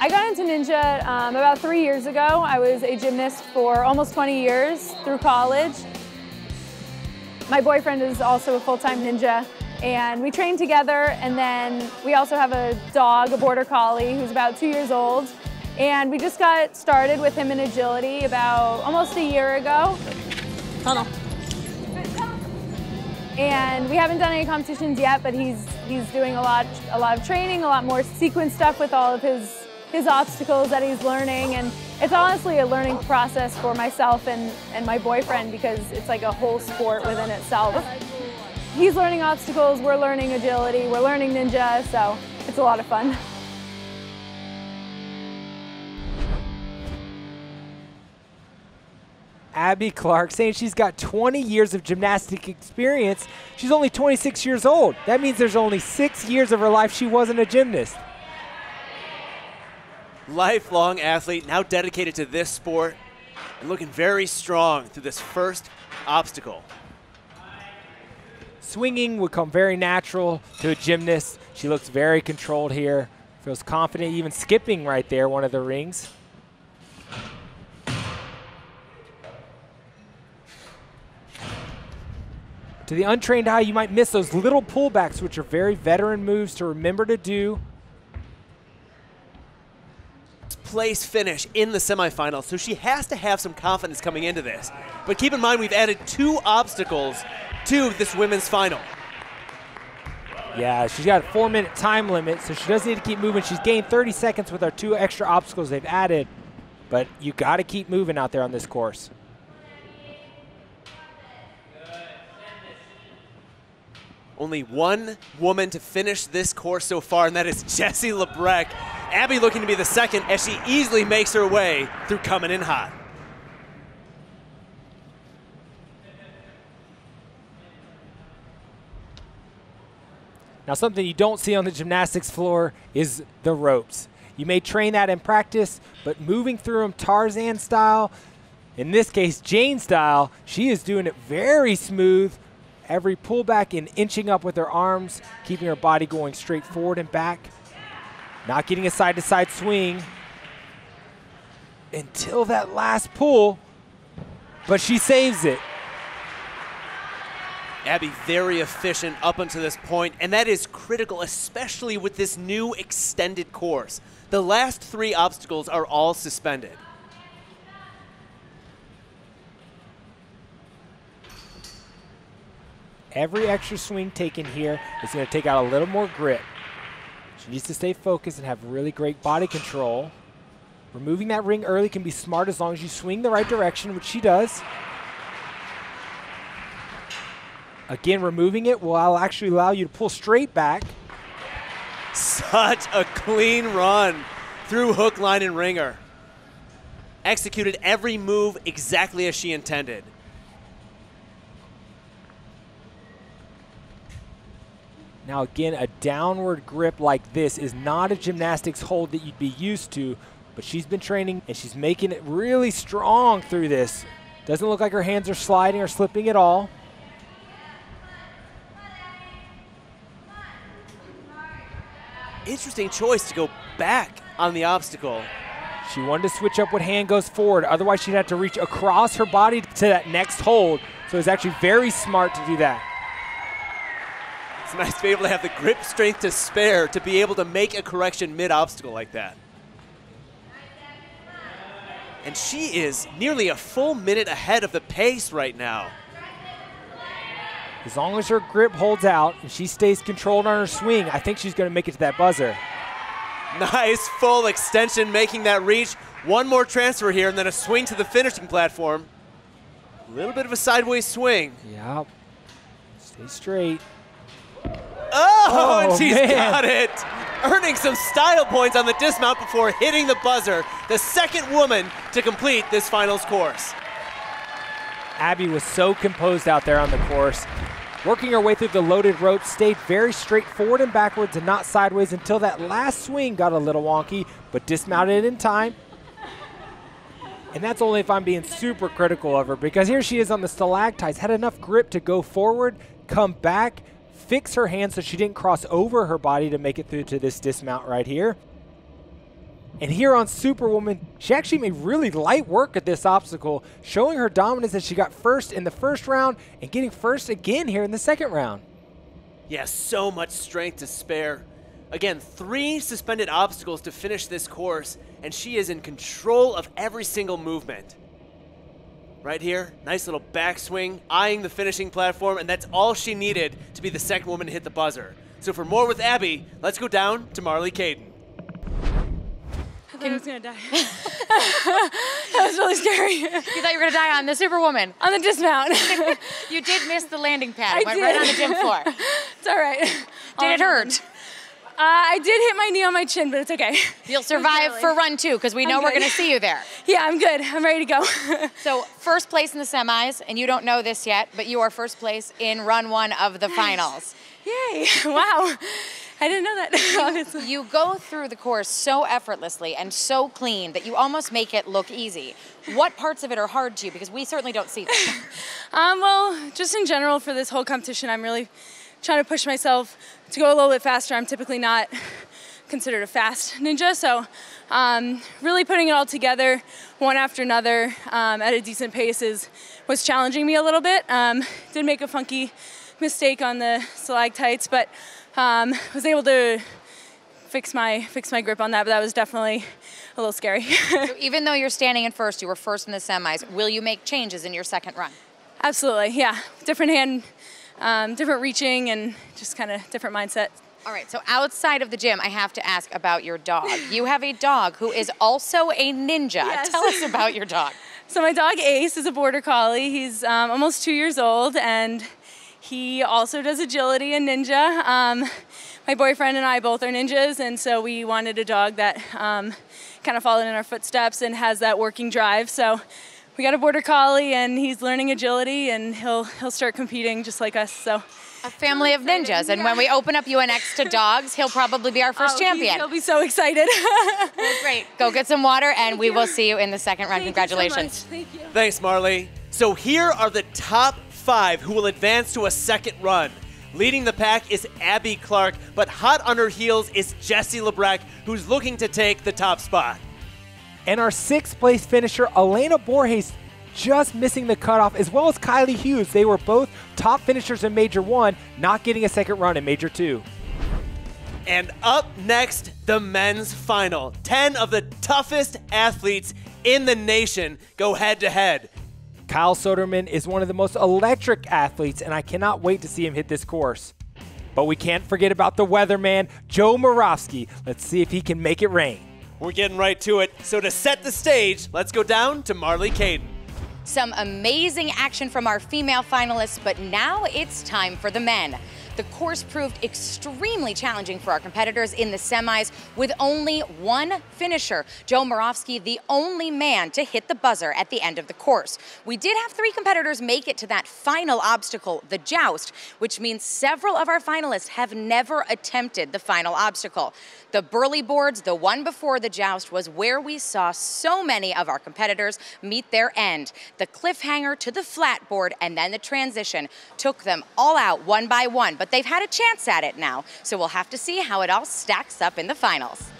I got into Ninja um, about three years ago. I was a gymnast for almost 20 years through college. My boyfriend is also a full-time ninja, and we train together, and then we also have a dog, a border collie, who's about two years old, and we just got started with him in agility about almost a year ago. Tunnel. And we haven't done any competitions yet, but he's he's doing a lot a lot of training, a lot more sequence stuff with all of his his obstacles that he's learning and it's honestly a learning process for myself and, and my boyfriend because it's like a whole sport within itself. He's learning obstacles, we're learning agility, we're learning ninja, so it's a lot of fun. Abby Clark saying she's got 20 years of gymnastic experience. She's only 26 years old. That means there's only six years of her life she wasn't a gymnast. Lifelong athlete, now dedicated to this sport, and looking very strong through this first obstacle. Swinging would come very natural to a gymnast. She looks very controlled here. Feels confident even skipping right there, one of the rings. To the untrained eye, you might miss those little pullbacks, which are very veteran moves to remember to do. Place finish in the semifinals, so she has to have some confidence coming into this. But keep in mind, we've added two obstacles to this women's final. Yeah, she's got a four minute time limit, so she does need to keep moving. She's gained 30 seconds with our two extra obstacles they've added, but you got to keep moving out there on this course. Only one woman to finish this course so far, and that is Jesse Labreck. Abby looking to be the second as she easily makes her way through coming in hot. Now, something you don't see on the gymnastics floor is the ropes. You may train that in practice, but moving through them Tarzan style, in this case, Jane style, she is doing it very smooth, every pullback and inching up with her arms, keeping her body going straight forward and back. Not getting a side to side swing until that last pull, but she saves it. Abby very efficient up until this point, and that is critical, especially with this new extended course. The last three obstacles are all suspended. Every extra swing taken here is going to take out a little more grip. She needs to stay focused and have really great body control. Removing that ring early can be smart as long as you swing the right direction, which she does. Again, removing it will actually allow you to pull straight back. Such a clean run through hook, line, and ringer. Executed every move exactly as she intended. Now again, a downward grip like this is not a gymnastics hold that you'd be used to, but she's been training and she's making it really strong through this. Doesn't look like her hands are sliding or slipping at all. Interesting choice to go back on the obstacle. She wanted to switch up what hand goes forward. Otherwise, she'd have to reach across her body to that next hold. So it's actually very smart to do that. It's nice to be able to have the grip strength to spare to be able to make a correction mid-obstacle like that. And she is nearly a full minute ahead of the pace right now. As long as her grip holds out and she stays controlled on her swing, I think she's going to make it to that buzzer. Nice full extension making that reach. One more transfer here and then a swing to the finishing platform. A little bit of a sideways swing. Yep. Stay straight. Oh, Oh, and she's man. got it. Earning some style points on the dismount before hitting the buzzer. The second woman to complete this finals course. Abby was so composed out there on the course. Working her way through the loaded rope, stayed very straight forward and backwards and not sideways until that last swing got a little wonky, but dismounted in time. And that's only if I'm being super critical of her because here she is on the stalactites, had enough grip to go forward, come back, fix her hand so she didn't cross over her body to make it through to this dismount right here. And here on Superwoman, she actually made really light work at this obstacle, showing her dominance as she got first in the first round and getting first again here in the second round. Yeah, so much strength to spare. Again, three suspended obstacles to finish this course, and she is in control of every single movement. Right here, nice little backswing, eyeing the finishing platform, and that's all she needed to be the second woman to hit the buzzer. So for more with Abby, let's go down to Marley Caden. I thought I was gonna die. that was really scary. You thought you were gonna die on the Superwoman. On the dismount. You did miss the landing pad. I It went right on the gym floor. it's all right. Did it hurt? Uh, I did hit my knee on my chin, but it's okay. You'll survive for run two because we know we're gonna see you there. Yeah, I'm good. I'm ready to go. So first place in the semis, and you don't know this yet, but you are first place in run one of the finals. Yay! Wow. I didn't know that. Obviously. You go through the course so effortlessly and so clean that you almost make it look easy. What parts of it are hard to you? Because we certainly don't see them. Um, well, just in general for this whole competition, I'm really trying to push myself to go a little bit faster. I'm typically not considered a fast ninja, so um, really putting it all together one after another um, at a decent pace is was challenging me a little bit. Um, did make a funky mistake on the stalactites, but um, was able to fix my fix my grip on that. But that was definitely a little scary. so even though you're standing in first, you were first in the semis. Will you make changes in your second run? Absolutely, yeah. Different hand, um, different reaching, and just kind of different mindset. All right, so outside of the gym, I have to ask about your dog. You have a dog who is also a ninja. Yes. Tell us about your dog. So my dog Ace is a border collie. He's um, almost two years old, and he also does agility and ninja. Um, my boyfriend and I both are ninjas, and so we wanted a dog that um, kind of followed in our footsteps and has that working drive. So we got a border collie, and he's learning agility, and he'll he'll start competing just like us. So. A family of ninjas, and when we open up UNX to dogs, he'll probably be our first Oh, champion. He'll be so excited. Great. Go get some water, and we will see you in the second round. Thank you so much. Congratulations. Thank you. Thanks, Marley. So here are the top five who will advance to a second run. Leading the pack is Abby Clark, but hot on her heels is Jesse Labreck, who's looking to take the top spot. And our sixth place finisher, Elena Borges, just missing the cutoff, as well as Kylie Hughes. They were both top finishers in Major 1, not getting a second run in Major 2. And up next, the men's final. 10 of the toughest athletes in the nation go head to head. Kyle Soderman is one of the most electric athletes, and I cannot wait to see him hit this course. But we can't forget about the weatherman, Joe Moravsky. Let's see if he can make it rain. We're getting right to it. So to set the stage, let's go down to Marley Caden. Some amazing action from our female finalists, but now it's time for the men. The course proved extremely challenging for our competitors in the semis with only one finisher, Joe Moravsky, the only man to hit the buzzer at the end of the course. We did have three competitors make it to that final obstacle, the joust, which means several of our finalists have never attempted the final obstacle. The Burly boards, the one before the joust, was where we saw so many of our competitors meet their end. The cliffhanger to the flat board and then the transition took them all out one by one, but they've had a chance at it now. So we'll have to see how it all stacks up in the finals.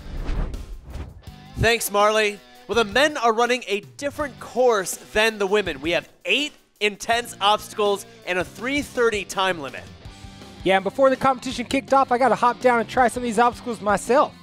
Thanks, Marley. Well, the men are running a different course than the women. We have eight intense obstacles and a 330 time limit. Yeah, and before the competition kicked off, I got to hop down and try some of these obstacles myself.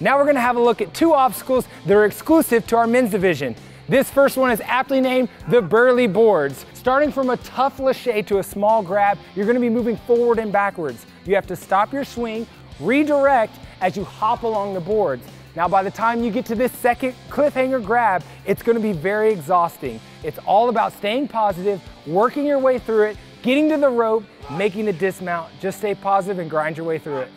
Now we're going to have a look at two obstacles that are exclusive to our men's division. This first one is aptly named the Burly Boards. Starting from a tough lâché to a small grab, you're going to be moving forward and backwards. You have to stop your swing, redirect as you hop along the boards. Now by the time you get to this second cliffhanger grab, it's gonna be very exhausting. It's all about staying positive, working your way through it, getting to the rope, making the dismount. Just stay positive and grind your way through it.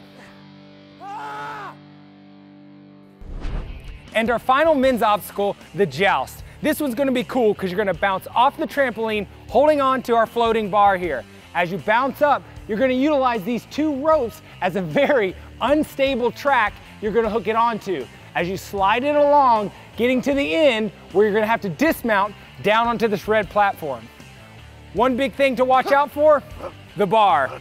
And our final men's obstacle, the joust. This one's gonna be cool because you're gonna bounce off the trampoline, holding on to our floating bar here. As you bounce up, you're gonna utilize these two ropes as a very unstable track you're gonna hook it onto. As you slide it along, getting to the end where you're gonna have to dismount down onto this red platform. One big thing to watch out for, the bar.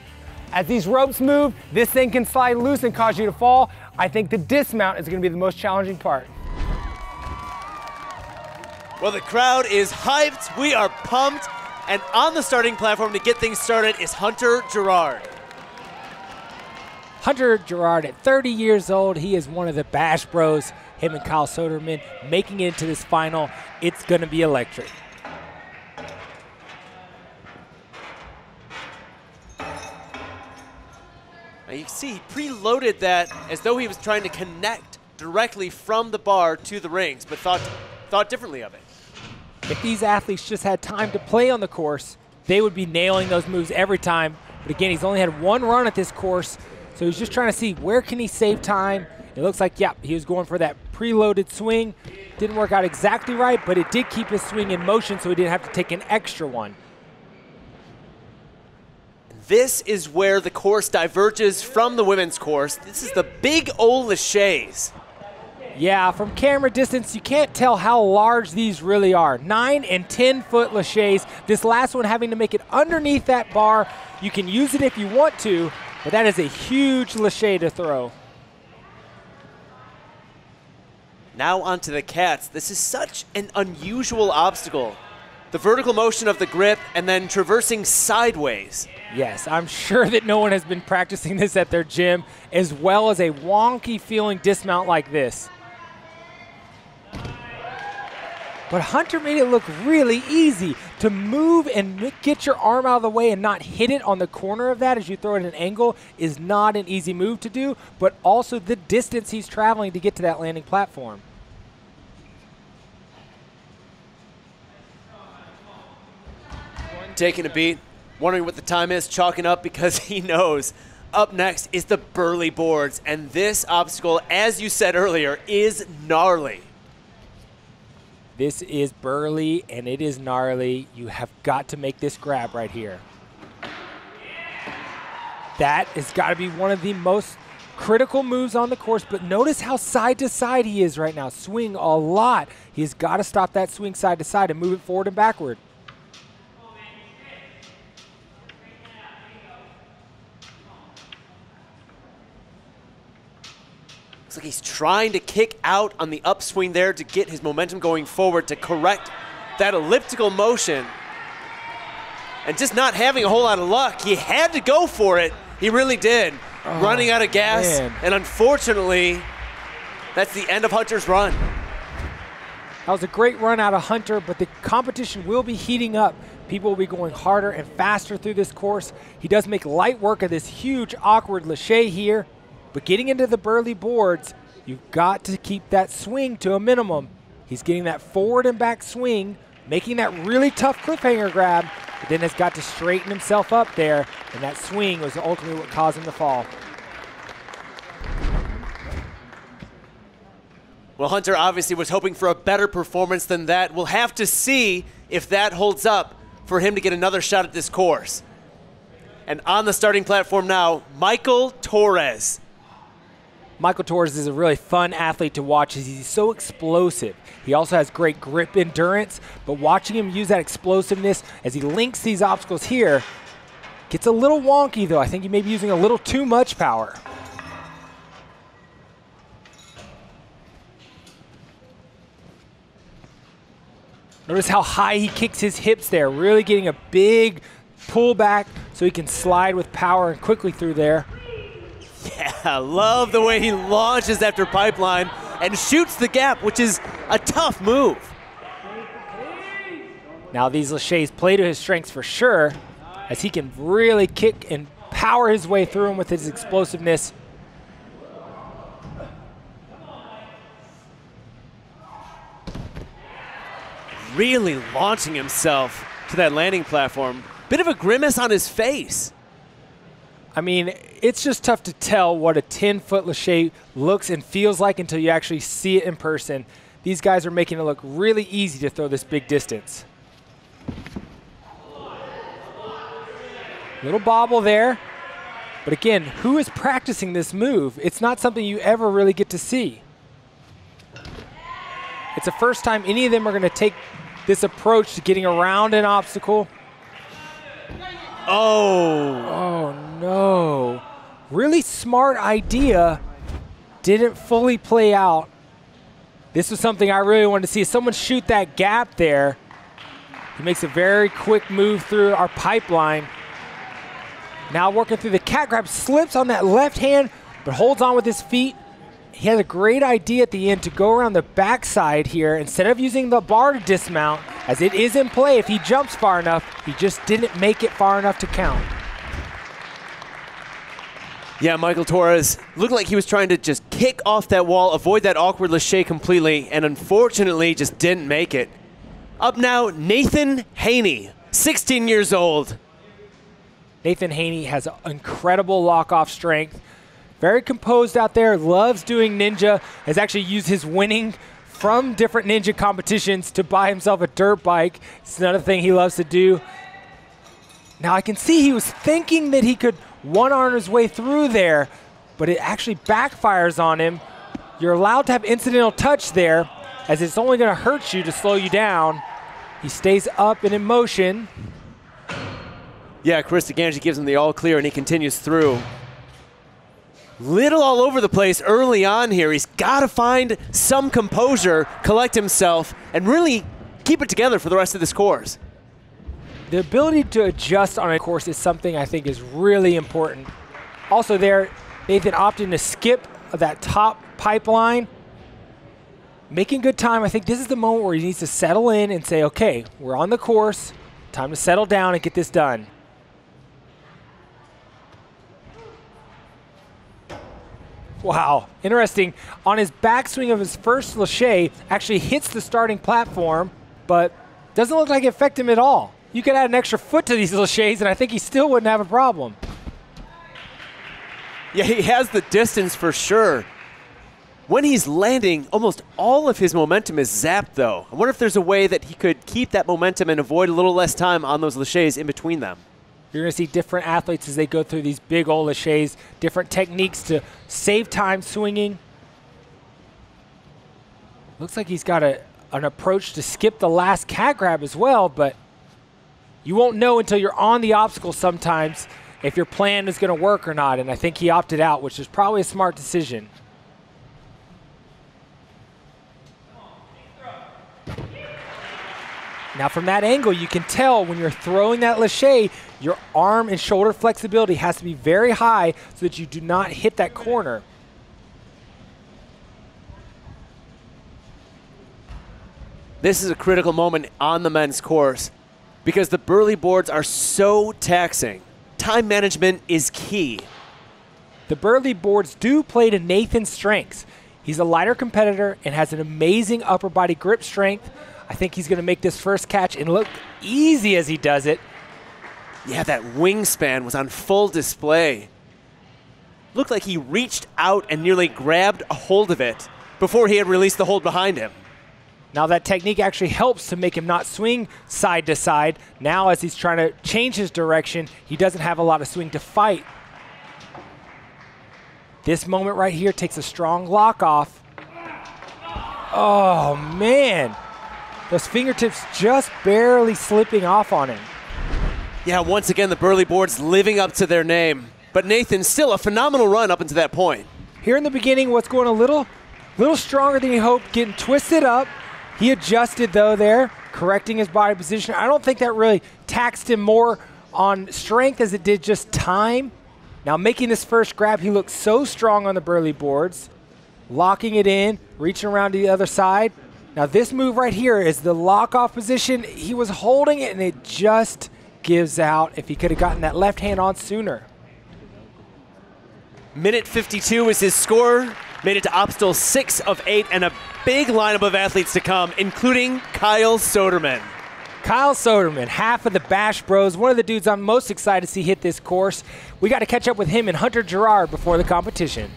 As these ropes move, this thing can slide loose and cause you to fall. I think the dismount is gonna be the most challenging part. Well, the crowd is hyped. We are pumped. And on the starting platform to get things started is Hunter Guerard. Hunter Guerard at 30 years old, he is one of the Bash Bros. Him and Kyle Soderman making it into this final. It's going to be electric. Now you see, he preloaded that as though he was trying to connect directly from the bar to the rings, but thought, thought differently of it. If these athletes just had time to play on the course, they would be nailing those moves every time. But again, he's only had one run at this course, so he's just trying to see where can he save time. It looks like, yeah, he was going for that preloaded swing. Didn't work out exactly right, but it did keep his swing in motion, so he didn't have to take an extra one. This is where the course diverges from the women's course. This is the big old laches. Yeah, from camera distance, you can't tell how large these really are. Nine and 10 foot laches. This last one having to make it underneath that bar. You can use it if you want to, but that is a huge lache to throw. Now onto the cats. This is such an unusual obstacle. The vertical motion of the grip and then traversing sideways. Yes, I'm sure that no one has been practicing this at their gym, as well as a wonky feeling dismount like this. But Hunter made it look really easy to move and get your arm out of the way and not hit it on the corner of that as you throw it at an angle is not an easy move to do, but also the distance he's traveling to get to that landing platform. Taking a beat, wondering what the time is, chalking up because he knows. Up next is the Burly Boards, and this obstacle, as you said earlier, is gnarly. This is burly and it is gnarly. You have got to make this grab right here. That has got to be one of the most critical moves on the course, but notice how side to side he is right now. Swing a lot. He's got to stop that swing side to side and move it forward and backward. Looks like he's trying to kick out on the upswing there to get his momentum going forward to correct that elliptical motion. And just not having a whole lot of luck. He had to go for it. He really did. Oh, Running out of gas. Man. And unfortunately, that's the end of Hunter's run. That was a great run out of Hunter, but the competition will be heating up. People will be going harder and faster through this course. He does make light work of this huge, awkward lache here. But getting into the burly boards, you've got to keep that swing to a minimum. He's getting that forward and back swing, making that really tough cliffhanger grab, but then has got to straighten himself up there, and that swing was ultimately what caused him to fall. Well, Hunter obviously was hoping for a better performance than that. We'll have to see if that holds up for him to get another shot at this course. And on the starting platform now, Michael Torres. Michael Torres is a really fun athlete to watch as he's so explosive. He also has great grip endurance, but watching him use that explosiveness as he links these obstacles here gets a little wonky though. I think he may be using a little too much power. Notice how high he kicks his hips there, really getting a big pull back so he can slide with power and quickly through there. Yeah, love the way he launches after pipeline and shoots the gap, which is a tough move. Now these laches play to his strengths for sure, as he can really kick and power his way through him with his explosiveness. Really launching himself to that landing platform. Bit of a grimace on his face. I mean, it's just tough to tell what a 10-foot lache looks and feels like until you actually see it in person. These guys are making it look really easy to throw this big distance. Little bobble there. But again, who is practicing this move? It's not something you ever really get to see. It's the first time any of them are going to take this approach to getting around an obstacle. Oh. Oh, no. Really smart idea. Didn't fully play out. This was something I really wanted to see. Someone shoot that gap there. He makes a very quick move through our pipeline. Now working through the cat grab, slips on that left hand, but holds on with his feet. He has a great idea at the end to go around the backside here instead of using the bar to dismount, as it is in play if he jumps far enough. He just didn't make it far enough to count. Yeah, Michael Torres looked like he was trying to just kick off that wall, avoid that awkward lache completely, and unfortunately just didn't make it. Up now, Nathan Haney, 16 years old. Nathan Haney has incredible lock-off strength. Very composed out there, loves doing ninja, has actually used his winning from different ninja competitions to buy himself a dirt bike. It's another thing he loves to do. Now I can see he was thinking that he could one-arm his way through there, but it actually backfires on him. You're allowed to have incidental touch there, as it's only going to hurt you to slow you down. He stays up and in motion. Yeah, Chris DeGangi gives him the all clear and he continues through. Little all over the place early on here. He's got to find some composure, collect himself, and really keep it together for the rest of this course. The ability to adjust on a course is something I think is really important. Also there, Nathan opting to skip that top pipeline, making good time. I think this is the moment where he needs to settle in and say, okay, we're on the course, time to settle down and get this done. Wow, interesting. On his backswing of his first lache, actually hits the starting platform, but doesn't look like it affected him at all. You could add an extra foot to these laches, and I think he still wouldn't have a problem. Yeah, he has the distance for sure. When he's landing, almost all of his momentum is zapped, though. I wonder if there's a way that he could keep that momentum and avoid a little less time on those laches in between them. You're going to see different athletes as they go through these big old laches, different techniques to save time swinging. Looks like he's got a, an approach to skip the last cat grab as well, but you won't know until you're on the obstacle sometimes if your plan is going to work or not. And I think he opted out, which is probably a smart decision. Now from that angle, you can tell when you're throwing that lache, your arm and shoulder flexibility has to be very high so that you do not hit that corner. This is a critical moment on the men's course because the Burly boards are so taxing. Time management is key. the Burly boards do play to Nathan's strengths. He's a lighter competitor and has an amazing upper body grip strength. I think he's going to make this first catch and look easy as he does it. Yeah, that wingspan was on full display. Looked like he reached out and nearly grabbed a hold of it before he had released the hold behind him. Now that technique actually helps to make him not swing side to side. Now as he's trying to change his direction, he doesn't have a lot of swing to fight. This moment right here takes a strong lock off. Oh man, those fingertips just barely slipping off on him. Yeah, once again, the Burly boards living up to their name. But Nathan, still a phenomenal run up until that point. Here in the beginning, what's going a little, little stronger than he hoped, getting twisted up. He adjusted though there, correcting his body position. I don't think that really taxed him more on strength as it did just time. Now making this first grab, he looked so strong on the Burly boards, locking it in, reaching around to the other side. Now this move right here is the lock off position. He was holding it and it just gives out if he could have gotten that left hand on sooner. Minute 52 is his score. Made it to obstacle six of eight and a big lineup of athletes to come, including Kyle Soderman. Kyle Soderman, half of the Bash Bros, one of the dudes I'm most excited to see hit this course. We got to catch up with him and Hunter Guerard before the competition.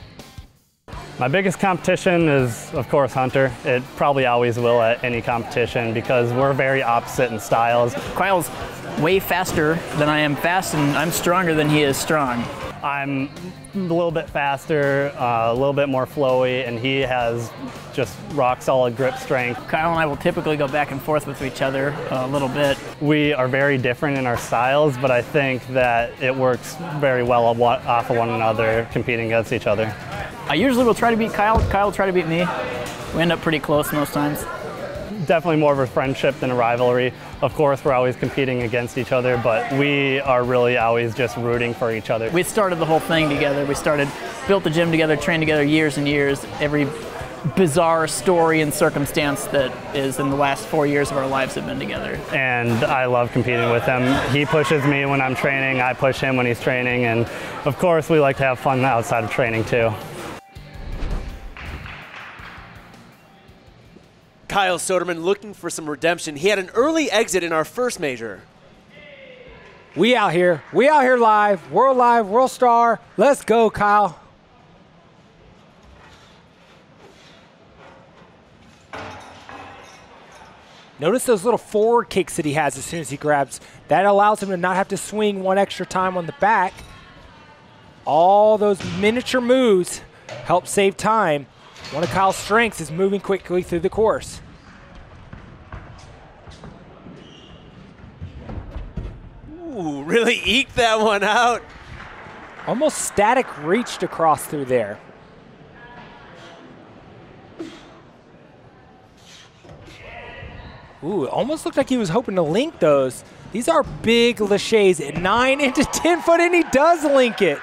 My biggest competition is, of course, Hunter. It probably always will at any competition because we're very opposite in styles. Kyle's way faster than I am fast, and I'm stronger than he is strong. I'm a little bit faster, uh, a little bit more flowy, and he has just rock solid grip strength. Kyle and I will typically go back and forth with each other a little bit. We are very different in our styles, but I think that it works very well off of one another, competing against each other. I usually will try to beat Kyle. Kyle will try to beat me. We end up pretty close most times. Definitely more of a friendship than a rivalry. Of course, we're always competing against each other, but we are really always just rooting for each other. We started the whole thing together. We started, built the gym together, trained together years and years. Every bizarre story and circumstance that is in the last four years of our lives have been together. And I love competing with him. He pushes me when I'm training, I push him when he's training, and of course we like to have fun outside of training too. Kyle Soderman looking for some redemption. He had an early exit in our first major. We out here. We out here live. World Live, World Star. Let's go, Kyle. Notice those little forward kicks that he has as soon as he grabs. That allows him to not have to swing one extra time on the back. All those miniature moves help save time. One of Kyle's strengths is moving quickly through the course. Ooh, really eked that one out. Almost static reached across through there. Ooh, it almost looked like he was hoping to link those. These are big laches at 9 into 10 foot, and he does link it.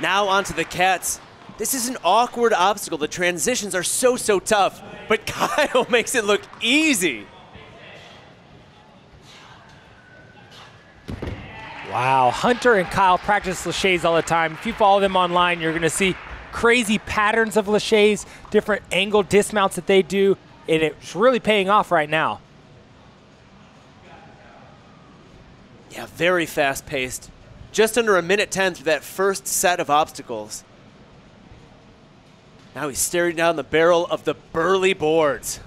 Now onto the cats. This is an awkward obstacle. The transitions are so, so tough, but Kyle makes it look easy. Wow, Hunter and Kyle practice laches all the time. If you follow them online, you're going to see crazy patterns of laches, different angle dismounts that they do, and it's really paying off right now. Yeah, very fast paced. Just under a minute 10 through that first set of obstacles. Now he's staring down the barrel of the Burly boards.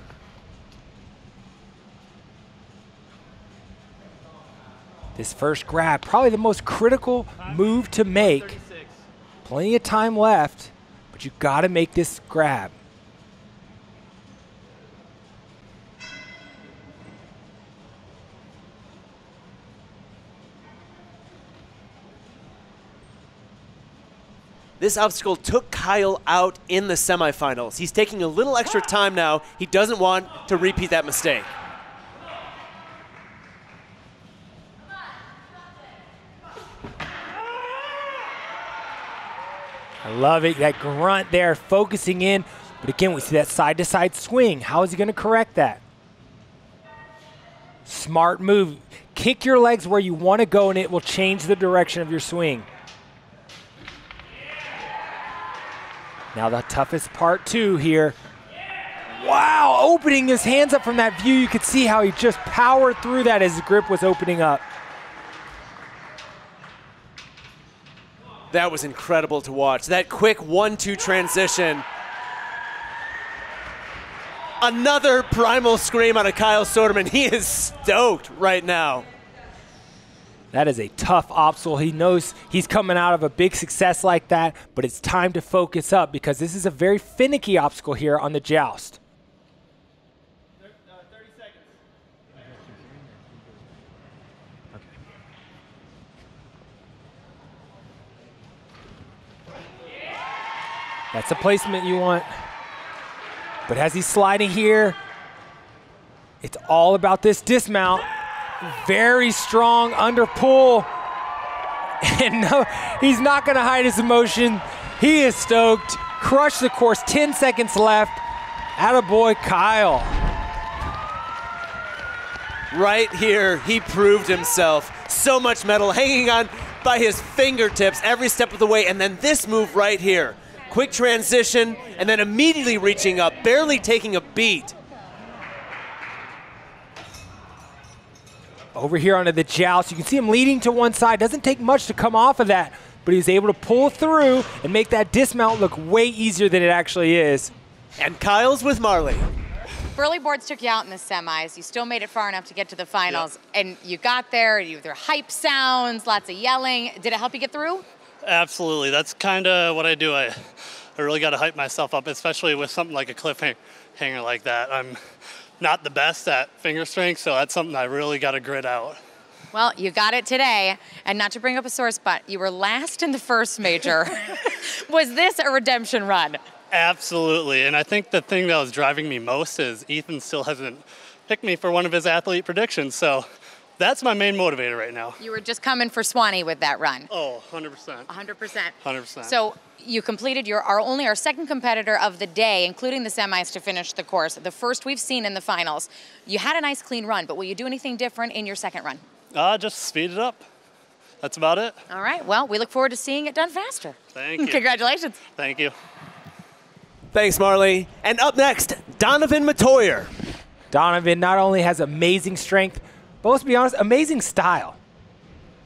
This first grab, probably the most critical move to make. Plenty of time left, but you got to make this grab. This obstacle took Kyle out in the semifinals. He's taking a little extra ah. time now. He doesn't want to repeat that mistake. I love it. That grunt there, focusing in. But again, we see that side to side swing. How is he going to correct that? Smart move. Kick your legs where you want to go, and it will change the direction of your swing. Now the toughest part two here. Wow, opening his hands up from that view. You could see how he just powered through that as his grip was opening up. That was incredible to watch. That quick one-two transition. Another primal scream out of Kyle Soderman. He is stoked right now. That is a tough obstacle. He knows he's coming out of a big success like that, but it's time to focus up because this is a very finicky obstacle here on the joust. Uh, That's the placement you want. But as he's sliding here, it's all about this dismount. Very strong under pull. And no, he's not going to hide his emotion. He is stoked. Crush the course. 10 seconds left. Attaboy Kyle. Right here, he proved himself. So much metal hanging on by his fingertips every step of the way. And then this move right here quick transition, and then immediately reaching up, barely taking a beat. Over here onto the joust, you can see him leading to one side. Doesn't take much to come off of that, but he's able to pull through and make that dismount look way easier than it actually is. And Kyle's with Marley. Burly Boards took you out in the semis. You still made it far enough to get to the finals, yep. and you got there. You there hype sounds, lots of yelling. Did it help you get through? Absolutely. That's kind of what I do. I, I really got to hype myself up, especially with something like a cliffhanger like that. I'm not the best at finger strength, so that's something I really got to grit out. Well, you got it today. And not to bring up a sore spot, you were last in the first major. was this a redemption run? Absolutely. And I think the thing that was driving me most is Ethan still hasn't picked me for one of his athlete predictions. So that's my main motivator right now. You were just coming for Swanee with that run. Oh, 100%. 100%. 100%. So you completed your our only our second competitor of the day, including the semis to finish the course. The first we've seen in the finals. You had a nice clean run, but will you do anything different in your second run? Uh, just speed it up. That's about it. All right. Well, we look forward to seeing it done faster. Thank you. Congratulations. Thank you. Thanks, Marley. And up next, Donovan Metoyer. Donovan not only has amazing strength, but let's be honest, amazing style.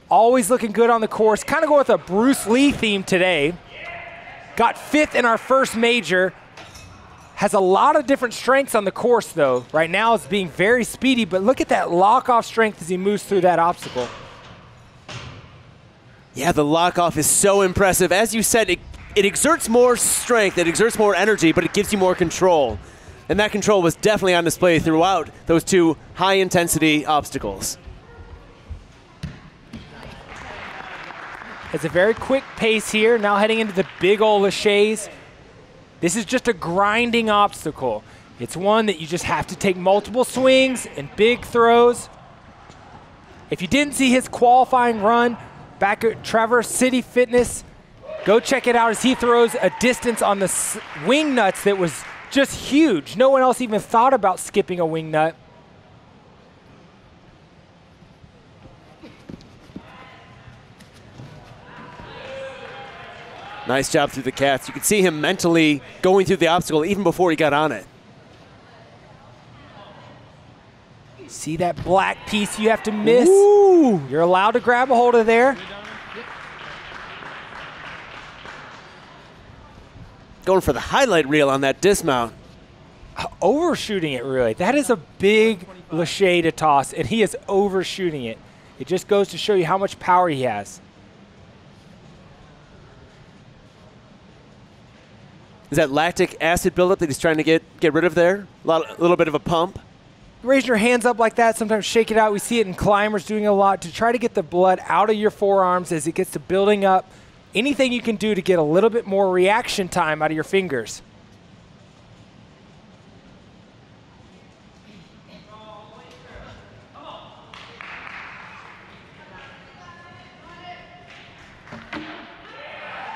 Always looking good on the course. Kind of go with a Bruce Lee theme today. Got fifth in our first major. Has a lot of different strengths on the course, though. Right now, it's being very speedy, but look at that lock off strength as he moves through that obstacle. Yeah, the lock off is so impressive. As you said, it, it exerts more strength, it exerts more energy, but it gives you more control. And that control was definitely on display throughout those two high intensity obstacles. It's a very quick pace here. Now heading into the big old laches. This is just a grinding obstacle. It's one that you just have to take multiple swings and big throws. If you didn't see his qualifying run back at Traverse City Fitness, go check it out as he throws a distance on the wing nuts that was just huge. No one else even thought about skipping a wing nut. Nice job through the cats. You could see him mentally going through the obstacle even before he got on it. See that black piece you have to miss? Ooh. You're allowed to grab a hold of there. Going for the highlight reel on that dismount. Overshooting it, really. That is a big lache to toss, and he is overshooting it. It just goes to show you how much power he has. Is that lactic acid buildup that he's trying to get, get rid of there? A, lot, a little bit of a pump? Raise your hands up like that, sometimes shake it out. We see it in climbers doing a lot to try to get the blood out of your forearms as it gets to building up anything you can do to get a little bit more reaction time out of your fingers.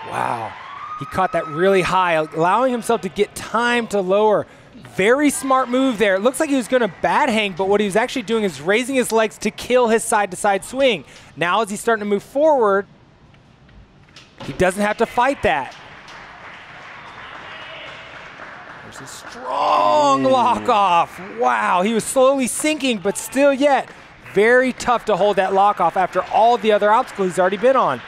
Wow. He caught that really high, allowing himself to get time to lower. Very smart move there. It looks like he was going to bad hang, but what he was actually doing is raising his legs to kill his side to side swing. Now, as he's starting to move forward, he doesn't have to fight that. There's a strong lock off. Wow, he was slowly sinking, but still yet very tough to hold that lock off after all the other obstacles he's already been on.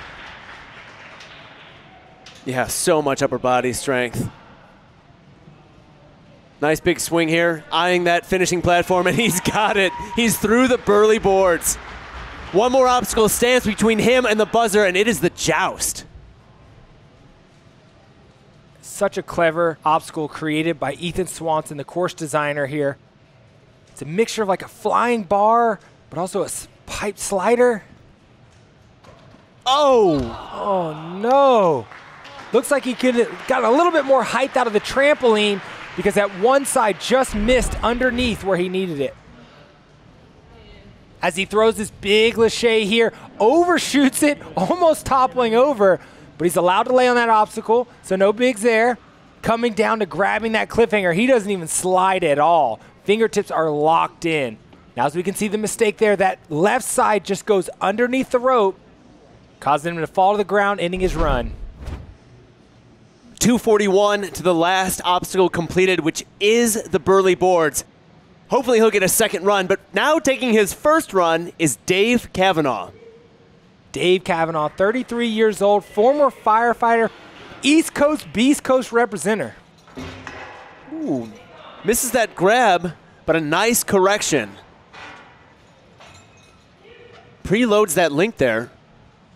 Yeah, so much upper body strength. Nice big swing here, eyeing that finishing platform, and he's got it. He's through the Burly boards. One more obstacle stands between him and the buzzer, and it is the joust. Such a clever obstacle created by Ethan Swanson, the course designer here. It's a mixture of like a flying bar, but also a pipe slider. Oh! Oh no! Looks like he could have got a little bit more height out of the trampoline because that one side just missed underneath where he needed it. As he throws this big lache here, overshoots it, almost toppling over, but he's allowed to lay on that obstacle, so no bigs there. Coming down to grabbing that cliffhanger, he doesn't even slide at all. Fingertips are locked in. Now, as we can see the mistake there, that left side just goes underneath the rope, causing him to fall to the ground, ending his run. 241 to the last obstacle completed, which is the Burly boards. Hopefully he'll get a second run, but now taking his first run is Dave Kavanaugh. Dave Kavanaugh, 33 years old, former firefighter, East Coast, Beast Coast representative. Ooh, misses that grab, but a nice correction. Preloads that link there.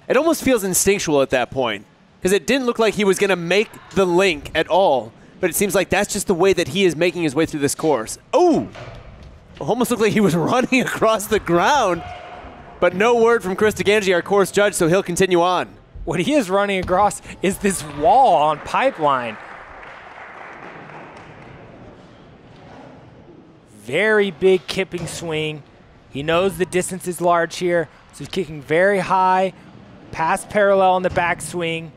It almost feels instinctual at that point because it didn't look like he was going to make the link at all. But it seems like that's just the way that he is making his way through this course. Oh! Almost looked like he was running across the ground. But no word from Chris DeGangi, our course judge, so he'll continue on. What he is running across is this wall on pipeline. Very big kipping swing. He knows the distance is large here, so he's kicking very high, past parallel on the backswing.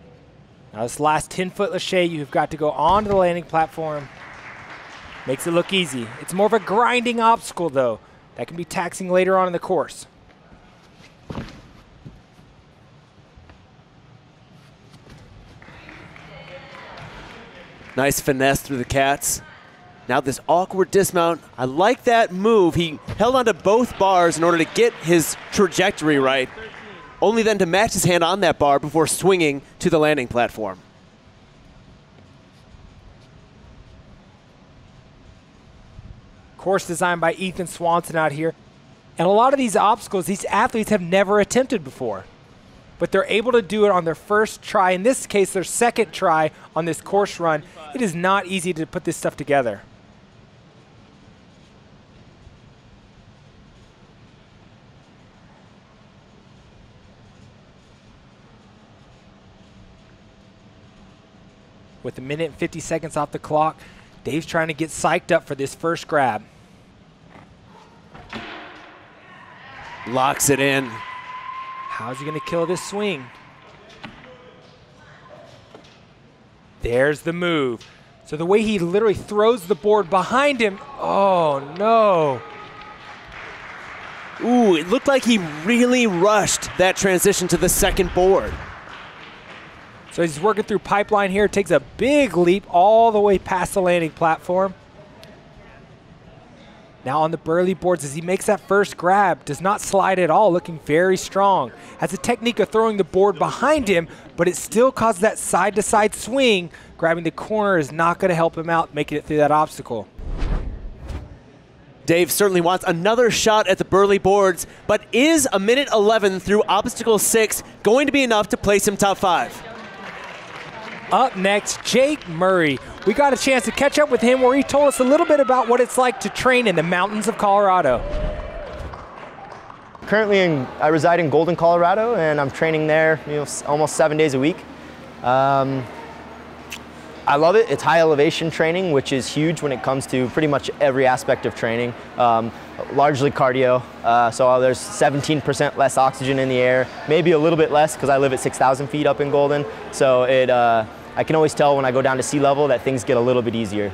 Now this last 10-foot lache, you've got to go onto the landing platform. Makes it look easy. It's more of a grinding obstacle, though. That can be taxing later on in the course. Nice finesse through the cats. Now this awkward dismount. I like that move. He held onto both bars in order to get his trajectory right only then to match his hand on that bar before swinging to the landing platform. Course designed by Ethan Swanson out here. And a lot of these obstacles, these athletes have never attempted before. But they're able to do it on their first try. In this case, their second try on this course run. It is not easy to put this stuff together. With a minute and 50 seconds off the clock. Dave's trying to get psyched up for this first grab. Locks it in. How's he going to kill this swing? There's the move. So the way he literally throws the board behind him, oh no. Ooh, it looked like he really rushed that transition to the second board. So he's working through pipeline here, takes a big leap all the way past the landing platform. Now on the Burly boards as he makes that first grab, does not slide at all, looking very strong. Has a technique of throwing the board behind him, but it still causes that side-to-side -side swing. Grabbing the corner is not going to help him out making it through that obstacle. Dave certainly wants another shot at the Burly boards, but is a minute 11 through obstacle six going to be enough to place him top five? Up next, Jake Murray. We got a chance to catch up with him where he told us a little bit about what it's like to train in the mountains of Colorado. Currently, in, I reside in Golden, Colorado, and I'm training there you know, almost seven days a week. Um, I love it. It's high elevation training, which is huge when it comes to pretty much every aspect of training. Um, largely cardio. Uh, so there's 17% less oxygen in the air, maybe a little bit less because I live at 6,000 feet up in Golden. So it, uh, I can always tell when I go down to sea level that things get a little bit easier.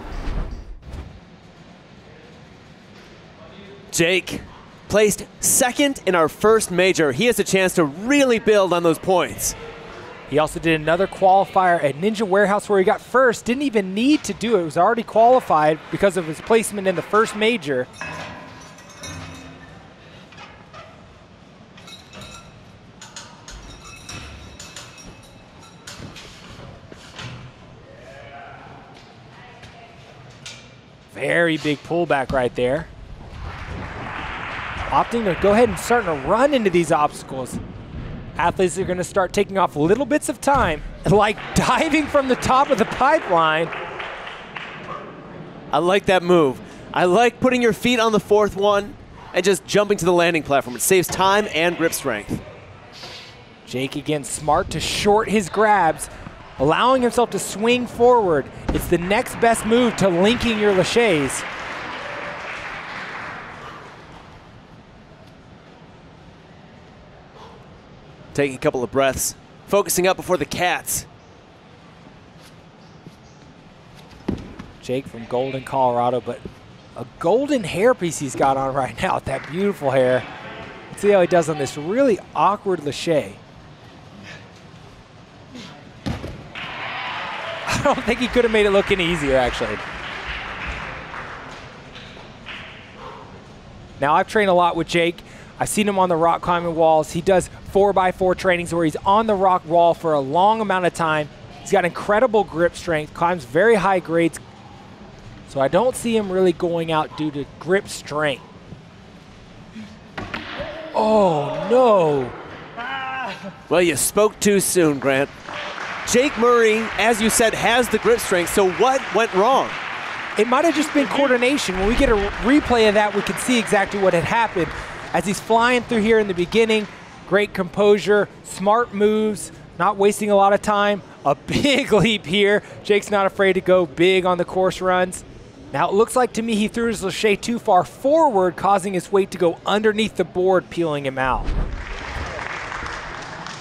Jake placed second in our first major. He has a chance to really build on those points. He also did another qualifier at Ninja Warehouse where he got first. Didn't even need to do it. Was already qualified because of his placement in the first major. Very big pullback right there. Opting to go ahead and starting to run into these obstacles. Athletes are going to start taking off little bits of time, like diving from the top of the pipeline. I like that move. I like putting your feet on the fourth one and just jumping to the landing platform. It saves time and grip strength. Jake again smart to short his grabs, allowing himself to swing forward. It's the next best move to linking your laches. Taking a couple of breaths, focusing up before the cats. Jake from Golden, Colorado, but a golden hairpiece he's got on right now, that beautiful hair. Let's see how he does on this really awkward lache. I don't think he could have made it look any easier, actually. Now, I've trained a lot with Jake. I've seen him on the rock climbing walls. He does 4x4 trainings where he's on the rock wall for a long amount of time. He's got incredible grip strength, climbs very high grades. So I don't see him really going out due to grip strength. Oh, no. Well, you spoke too soon, Grant. Jake Murray, as you said, has the grip strength, so what went wrong? It might have just been coordination. When we get a replay of that, we can see exactly what had happened. As he's flying through here in the beginning, great composure, smart moves, not wasting a lot of time. A big leap here. Jake's not afraid to go big on the course runs. Now it looks like to me he threw his lache too far forward, causing his weight to go underneath the board, peeling him out.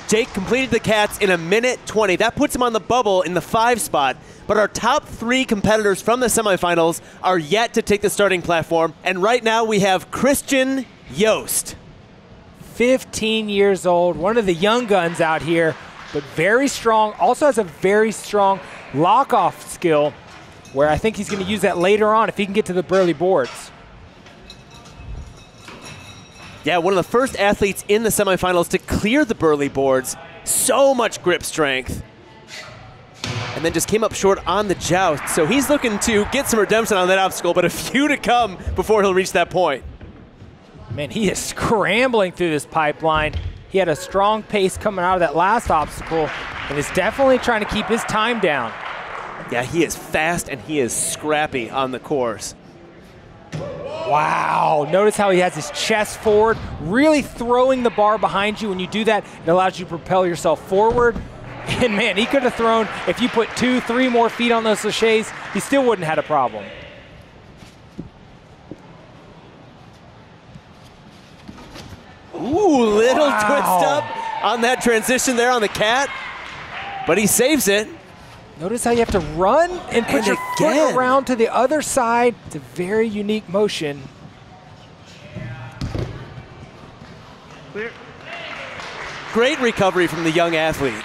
Jake completed the cats in a minute 20. That puts him on the bubble in the five spot. But our top three competitors from the semifinals are yet to take the starting platform. And right now we have Christian Yost. 15 years old, one of the young guns out here, but very strong. Also has a very strong lock off skill where I think he's going to use that later on if he can get to the Burly boards. Yeah, one of the first athletes in the semifinals to clear the Burly boards. So much grip strength. And then just came up short on the joust. So he's looking to get some redemption on that obstacle, but a few to come before he'll reach that point. Man, he is scrambling through this pipeline. He had a strong pace coming out of that last obstacle and is definitely trying to keep his time down. Yeah, he is fast and he is scrappy on the course. Wow, notice how he has his chest forward, really throwing the bar behind you. When you do that, it allows you to propel yourself forward. And man, he could have thrown, if you put two, three more feet on those laches, he still wouldn't have had a problem. Ooh, little wow. twist up on that transition there on the cat, but he saves it. Notice how you have to run and put and your again. foot around to the other side. It's a very unique motion. Clear. Great recovery from the young athlete.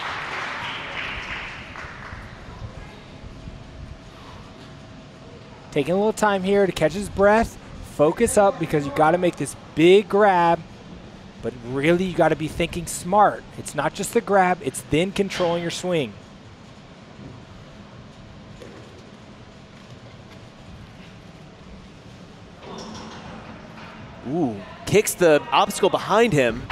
Taking a little time here to catch his breath, focus up because you've got to make this big grab, but really you got to be thinking smart. It's not just the grab, it's then controlling your swing. Ooh, kicks the obstacle behind him.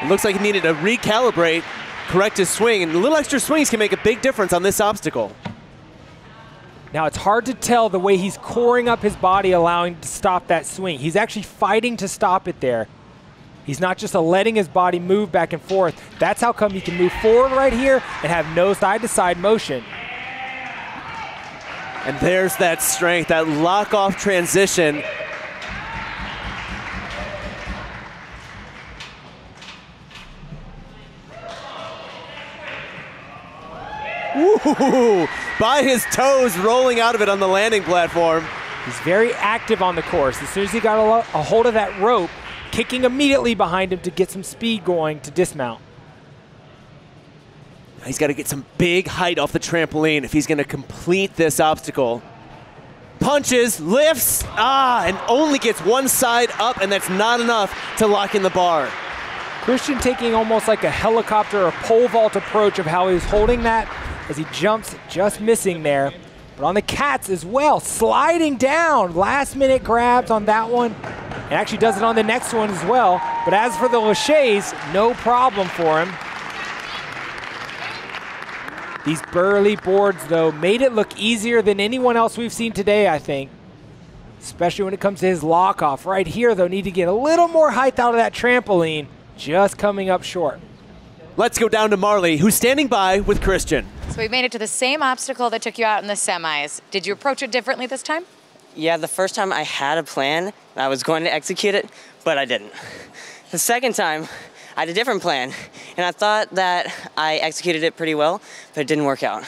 It looks like he needed to recalibrate, correct his swing, and a little extra swings can make a big difference on this obstacle. Now it's hard to tell the way he's coring up his body, allowing to stop that swing. He's actually fighting to stop it there. He's not just a letting his body move back and forth. That's how come he can move forward right here and have no side-to-side motion. And there's that strength, that lock-off transition Ooh, by his toes, rolling out of it on the landing platform. He's very active on the course. As soon as he got a, a hold of that rope, kicking immediately behind him to get some speed going to dismount. He's got to get some big height off the trampoline if he's going to complete this obstacle. Punches, lifts, ah, and only gets one side up, and that's not enough to lock in the bar. Christian taking almost like a helicopter or pole vault approach of how he's holding that as he jumps, just missing there. But on the cats as well, sliding down, last minute grabs on that one. And actually does it on the next one as well. But as for the Laches, no problem for him. These burly boards, though, made it look easier than anyone else we've seen today, I think. Especially when it comes to his lock off. Right here, though, need to get a little more height out of that trampoline. Just coming up short. Let's go down to Marley, who's standing by with Christian. So we've made it to the same obstacle that took you out in the semis. Did you approach it differently this time? Yeah, the first time I had a plan, I was going to execute it, but I didn't. The second time, I had a different plan, and I thought that I executed it pretty well, but it didn't work out.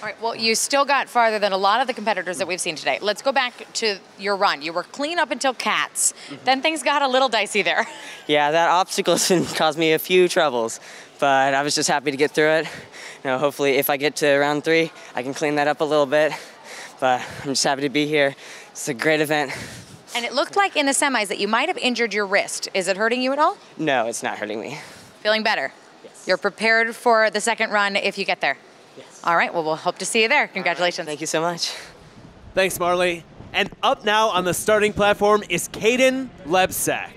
All right, well, you still got farther than a lot of the competitors that we've seen today. Let's go back to your run. You were clean up until cats. Mm-hmm. Then things got a little dicey there. Yeah, that obstacle caused me a few troubles, but I was just happy to get through it. You know, hopefully, if I get to round three, I can clean that up a little bit. But I'm just happy to be here. It's a great event. And it looked like in the semis that you might have injured your wrist. Is it hurting you at all? No, it's not hurting me. Feeling better? Yes. You're prepared for the second run if you get there? Yes. All right, well, we'll hope to see you there. Congratulations. Right. Thank you so much. Thanks, Marley. And up now on the starting platform is Caden Lebsack.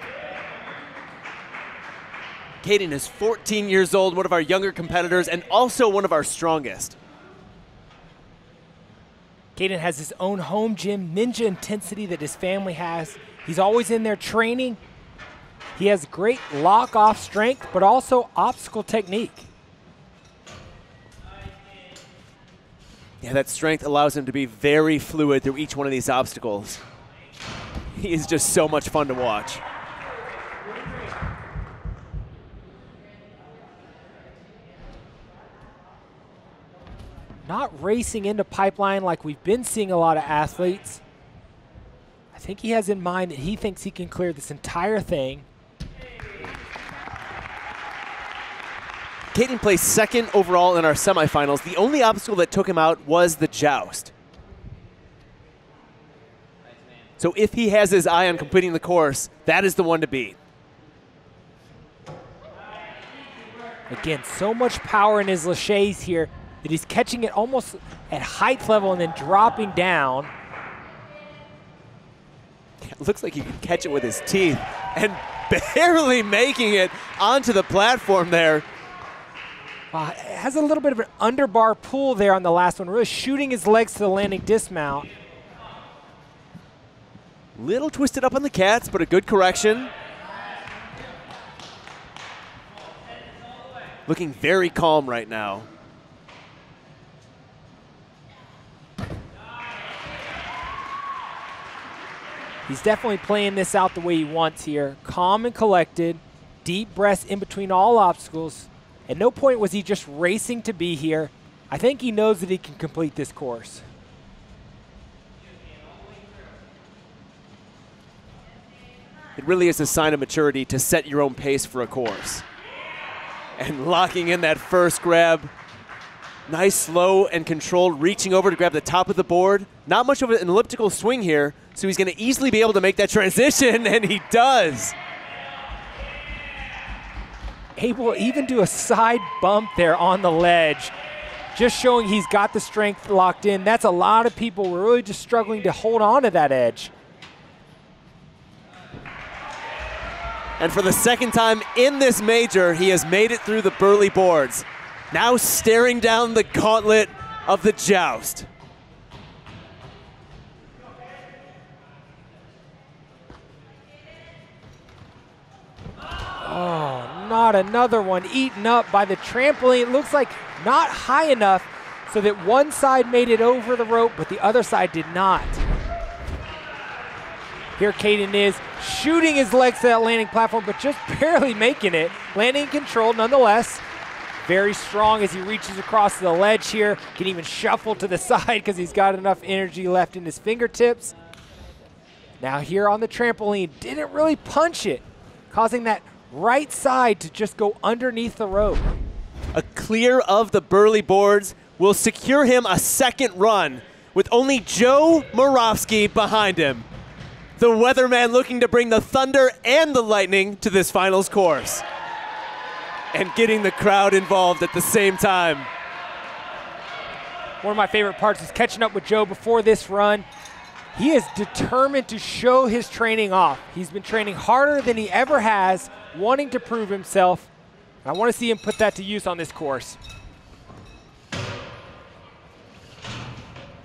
Caden is 14 years old, one of our younger competitors, and also one of our strongest. Caden has his own home gym, Ninja Intensity, that his family has. He's always in there training. He has great lock off strength, but also obstacle technique. Yeah, that strength allows him to be very fluid through each one of these obstacles. He is just so much fun to watch. Not racing into pipeline like we've been seeing a lot of athletes. I think he has in mind that he thinks he can clear this entire thing. Caden placed second overall in our semifinals. The only obstacle that took him out was the joust. So if he has his eye on completing the course, that is the one to beat. Again, so much power in his laches here that he's catching it almost at height level and then dropping down. It looks like he can catch it with his teeth and barely making it onto the platform there. Uh, has a little bit of an underbar pull there on the last one, really shooting his legs to the landing dismount. Little twisted up on the cats, but a good correction. Looking very calm right now. He's definitely playing this out the way he wants here. Calm and collected, deep breaths in between all obstacles. At no point was he just racing to be here. I think he knows that he can complete this course. It really is a sign of maturity to set your own pace for a course. And locking in that first grab. Nice, slow, and controlled, reaching over to grab the top of the board. Not much of an elliptical swing here, so he's going to easily be able to make that transition, and he does able to even do a side bump there on the ledge, just showing he's got the strength locked in. That's a lot of people were really just struggling to hold on to that edge. And for the second time in this major, he has made it through the Burly boards. Now staring down the gauntlet of the joust. Oh, not another one eaten up by the trampoline. It looks like not high enough so that one side made it over the rope, but the other side did not. Here Caden is shooting his legs to that landing platform, but just barely making it. Landing control nonetheless. Very strong as he reaches across the ledge here. Can even shuffle to the side because he's got enough energy left in his fingertips. Now here on the trampoline, didn't really punch it, causing that right side to just go underneath the rope. a clear of the Burly boards will secure him a second run with only Joe Moravsky behind him. The weatherman looking to bring the thunder and the lightning to this finals course. And getting the crowd involved at the same time. One of my favorite parts is catching up with Joe before this run. He is determined to show his training off. He's been training harder than he ever has, wanting to prove himself. I want to see him put that to use on this course.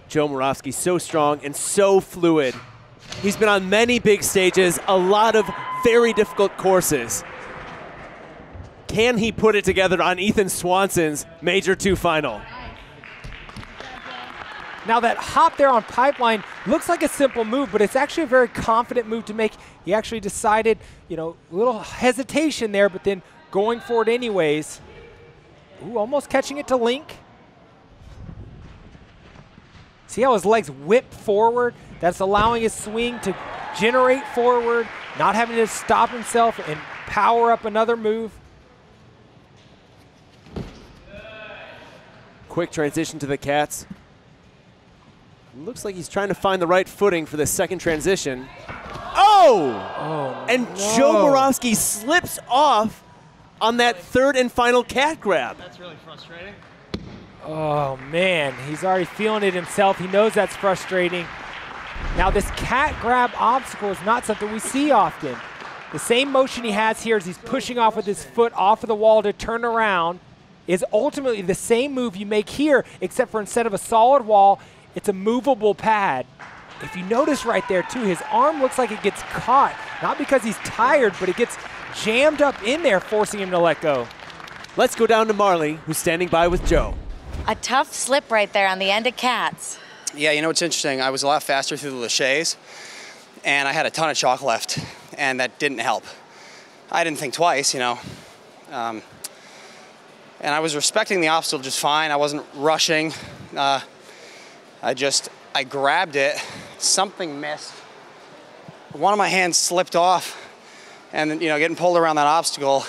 Joe Moravsky so strong and so fluid. He's been on many big stages, a lot of very difficult courses. Can he put it together on Ethan Swanson's Major 2 final? Now that hop there on pipeline looks like a simple move, but it's actually a very confident move to make. He actually decided, you know, a little hesitation there, but then going for it anyways. Ooh, almost catching it to Link. See how his legs whip forward? That's allowing his swing to generate forward, not having to stop himself and power up another move. Quick transition to the Cats. Looks like he's trying to find the right footing for the second transition. Oh! oh and no. Joe Moravsky slips off on that third and final cat grab. That's really frustrating. Oh man, he's already feeling it himself. He knows that's frustrating. Now this cat grab obstacle is not something we see often. The same motion he has here is he's pushing off with his foot off of the wall to turn around is ultimately the same move you make here, except for instead of a solid wall, it's a movable pad. If you notice right there too, his arm looks like it gets caught, not because he's tired, but it gets jammed up in there, forcing him to let go. Let's go down to Marley, who's standing by with Joe. A tough slip right there on the end of Cats. Yeah, you know what's interesting? I was a lot faster through the laches, and I had a ton of chalk left, and that didn't help. I didn't think twice, you know. Um, and I was respecting the obstacle just fine. I wasn't rushing. Uh, I just, I grabbed it, something missed. One of my hands slipped off, and you know, getting pulled around that obstacle,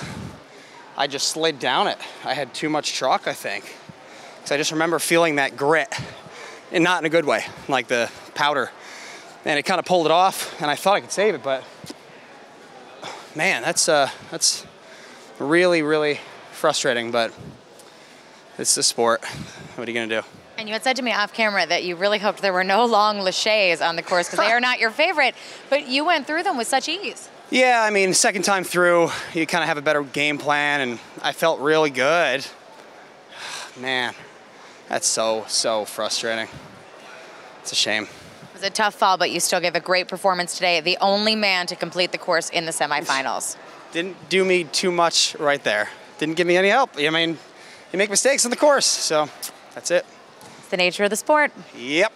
I just slid down it. I had too much chalk, I think. Because I just remember feeling that grit, and not in a good way, like the powder. And it kind of pulled it off, and I thought I could save it, but man, that's uh, that's really, really frustrating. But it's the sport. What are you gonna do? And you had said to me off camera that you really hoped there were no long laches on the course because they are not your favorite, but you went through them with such ease. Yeah, I mean, second time through, you kind of have a better game plan, and I felt really good. Man, that's so, so frustrating. It's a shame. It was a tough fall, but you still gave a great performance today. The only man to complete the course in the semifinals. Didn't do me too much right there. Didn't give me any help. I mean, you make mistakes on the course, so that's it. It's the nature of the sport. Yep.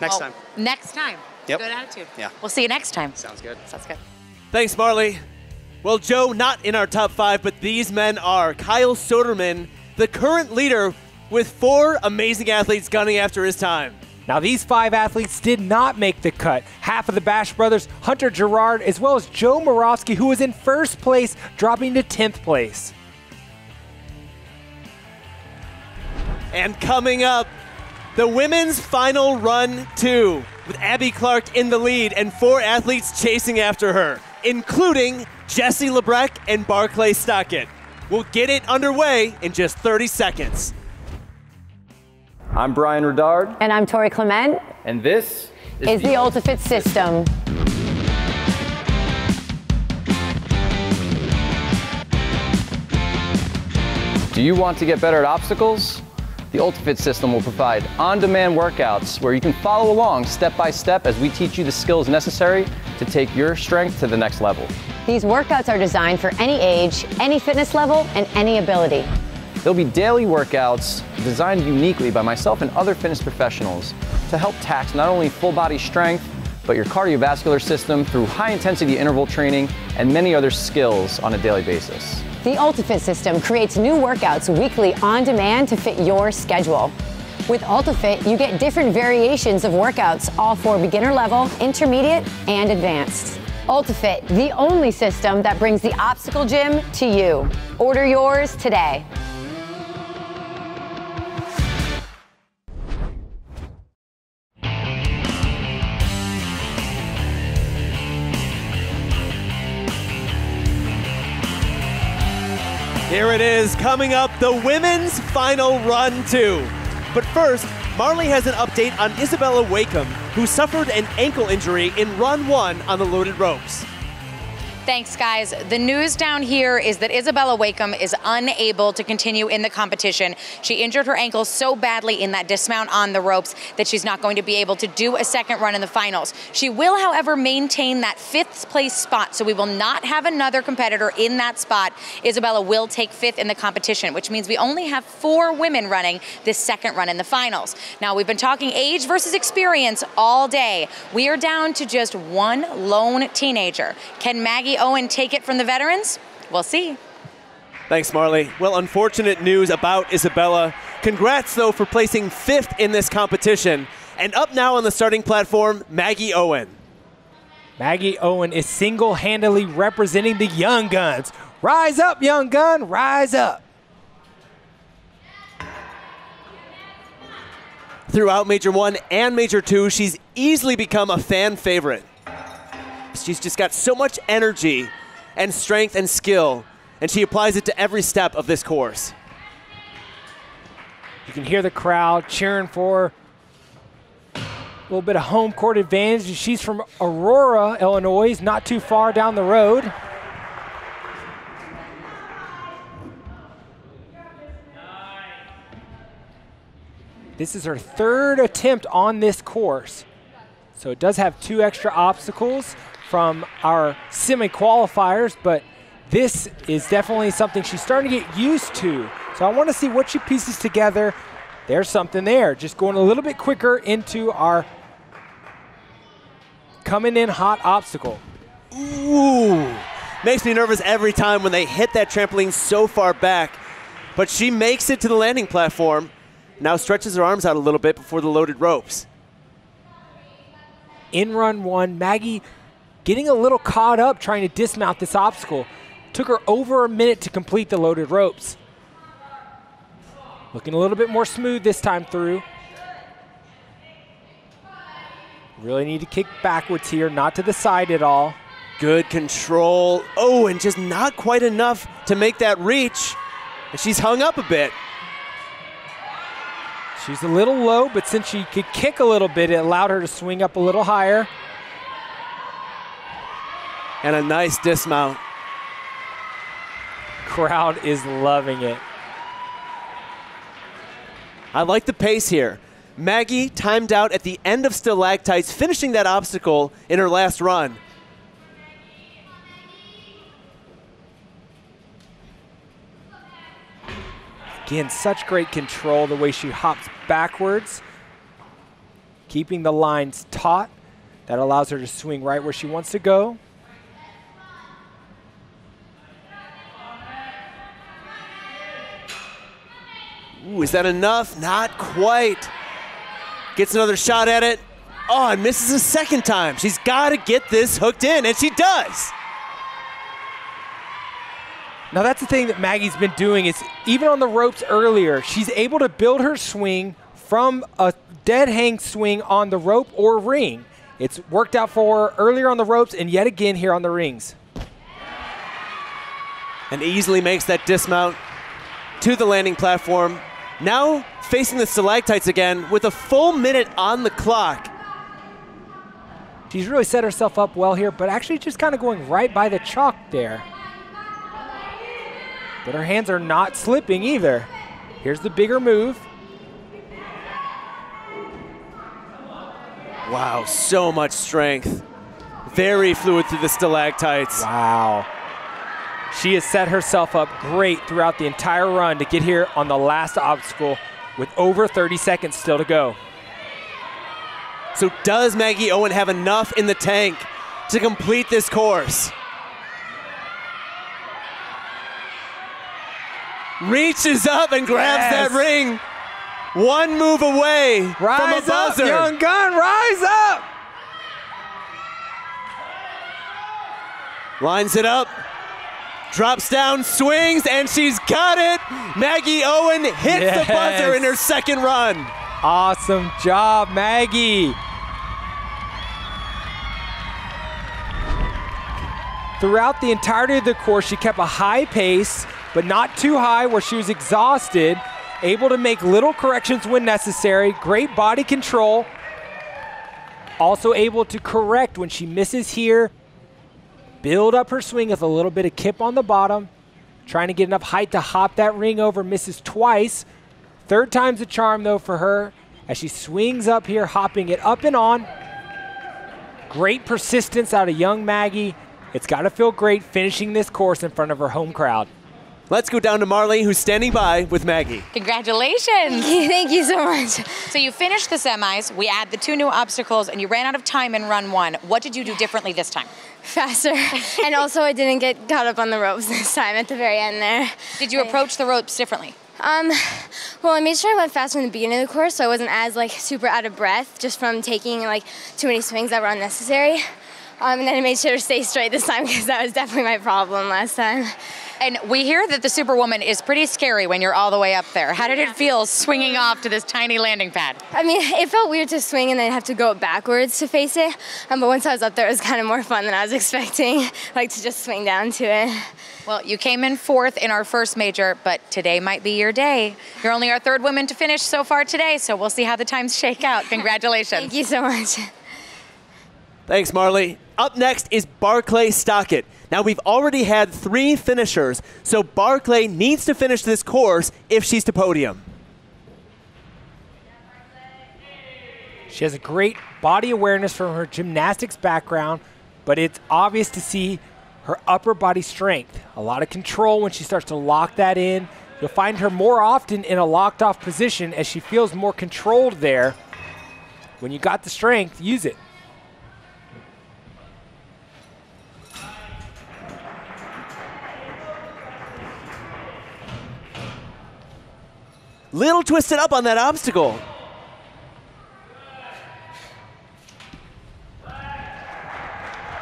Next Well, time. Next time. Yep. Good attitude. Yeah. We'll see you next time. Sounds good. Sounds good. Thanks, Marley. Well, Joe, not in our top five, but these men are. Kyle Soderman, the current leader with four amazing athletes gunning after his time. Now, these five athletes did not make the cut. Half of the Bash brothers, Hunter Guerard, as well as Joe Moravsky, who was in first place, dropping to 10th place. And coming up, the women's final run two, with Abby Clark in the lead and four athletes chasing after her, including Jesse Labreck and Barclay Stockett. We'll get it underway in just 30 seconds. I'm Brian Redard, And I'm Tori Clement. and this Is the Ultifit System. Do you want to get better at obstacles? The Ultifit system will provide on-demand workouts where you can follow along step by step as we teach you the skills necessary to take your strength to the next level. These workouts are designed for any age, any fitness level, and any ability. There'll be daily workouts designed uniquely by myself and other fitness professionals to help tax not only full body strength, but your cardiovascular system through high intensity interval training and many other skills on a daily basis. The Ultifit system creates new workouts weekly on demand to fit your schedule. With Ultifit, you get different variations of workouts, all for beginner level, intermediate, and advanced. Ultifit, the only system that brings the obstacle gym to you. Order yours today. Here it is, coming up, the women's final run two. But first, Marley has an update on Isabella Wakeham, who suffered an ankle injury in run one on the loaded ropes. Thanks, guys. The news down here is that Isabella Wakeham is unable to continue in the competition. She injured her ankle so badly in that dismount on the ropes that she's not going to be able to do a second run in the finals. She will, however, maintain that fifth place spot, so we will not have another competitor in that spot. Isabella will take fifth in the competition, which means we only have four women running this second run in the finals. Now, we've been talking age versus experience all day. We are down to just one lone teenager. Can Maggie Owen take it from the veterans? We'll see. Thanks, Marley. Well, unfortunate news about Isabella. Congrats, though, for placing fifth in this competition. And up now on the starting platform, Maggie Owen. Maggie Owen is single handedly representing the Young Guns. Rise up, Young Gun, rise up. Throughout Major 1 and Major 2, she's easily become a fan favorite. She's just got so much energy and strength and skill, and she applies it to every step of this course. You can hear the crowd cheering for a little bit of home court advantage. She's from Aurora, Illinois, not too far down the road. This is her third attempt on this course. So it does have two extra obstacles from our semi-qualifiers, but this is definitely something she's starting to get used to. So I want to see what she pieces together. There's something there. Just going a little bit quicker into our coming in hot obstacle. Ooh, makes me nervous every time when they hit that trampoline so far back. But she makes it to the landing platform. Now stretches her arms out a little bit before the loaded ropes. In run one, Maggie getting a little caught up trying to dismount this obstacle. Took her over a minute to complete the loaded ropes. Looking a little bit more smooth this time through. Really need to kick backwards here, not to the side at all. Good control. Oh, and just not quite enough to make that reach. And she's hung up a bit. She's a little low, but since she could kick a little bit, it allowed her to swing up a little higher. And a nice dismount. Crowd is loving it. I like the pace here. Maggie timed out at the end of stalactites, finishing that obstacle in her last run. Again, such great control the way she hops backwards, keeping the lines taut. That allows her to swing right where she wants to go. Ooh, is that enough? Not quite. Gets another shot at it. Oh, and misses a second time. She's got to get this hooked in, and she does. Now that's the thing that Maggie's been doing is even on the ropes earlier, she's able to build her swing from a dead hang swing on the rope or ring. It's worked out for her earlier on the ropes and yet again here on the rings. And easily makes that dismount to the landing platform. Now facing the stalactites again with a full minute on the clock. She's really set herself up well here, but actually just kind of going right by the chalk there. But her hands are not slipping either. Here's the bigger move. Wow, so much strength. Very fluid through the stalactites. Wow. She has set herself up great throughout the entire run to get here on the last obstacle with over 30 seconds still to go. So does Maggie Owen have enough in the tank to complete this course? Reaches up and grabs Yes. that ring. One move away from a Rise up, buzzer. young gun, rise up! Lines it up. Drops down, swings, and she's got it. Maggie Owen hits the buzzer in her second run. Awesome job, Maggie. Throughout the entirety of the course, she kept a high pace, but not too high where she was exhausted, able to make little corrections when necessary, great body control, also able to correct when she misses here, build up her swing with a little bit of kip on the bottom, trying to get enough height to hop that ring over, misses twice. Third time's a charm though for her as she swings up here, hopping it up and on. Great persistence out of young Maggie. It's got to feel great finishing this course in front of her home crowd. Let's go down to Marley, who's standing by with Maggie. Congratulations. Thank you so much. So you finished the semis, we add the two new obstacles, and you ran out of time in run one. What did you do differently this time? Faster. and also, I didn't get caught up on the ropes this time at the very end there. Did you approach the ropes differently? Um, well, I made sure I went faster in the beginning of the course, so I wasn't as like super out of breath just from taking like too many swings that were unnecessary. Um, and then I made sure to stay straight this time because that was definitely my problem last time. And we hear that the Superwoman is pretty scary when you're all the way up there. How did it feel swinging off to this tiny landing pad? I mean, it felt weird to swing and then have to go backwards to face it. Um, but once I was up there, it was kind of more fun than I was expecting, like to just swing down to it. Well, you came in fourth in our first major, but today might be your day. You're only our third woman to finish so far today, so we'll see how the times shake out. Congratulations. Thank you so much. Thanks, Marley. Up next is Barclay Stockett. Now, we've already had three finishers, so Barclay needs to finish this course if she's to podium. She has a great body awareness from her gymnastics background, but it's obvious to see her upper body strength. A lot of control when she starts to lock that in. You'll find her more often in a locked off position as she feels more controlled there. When you got the strength, use it. Little twisted up on that obstacle.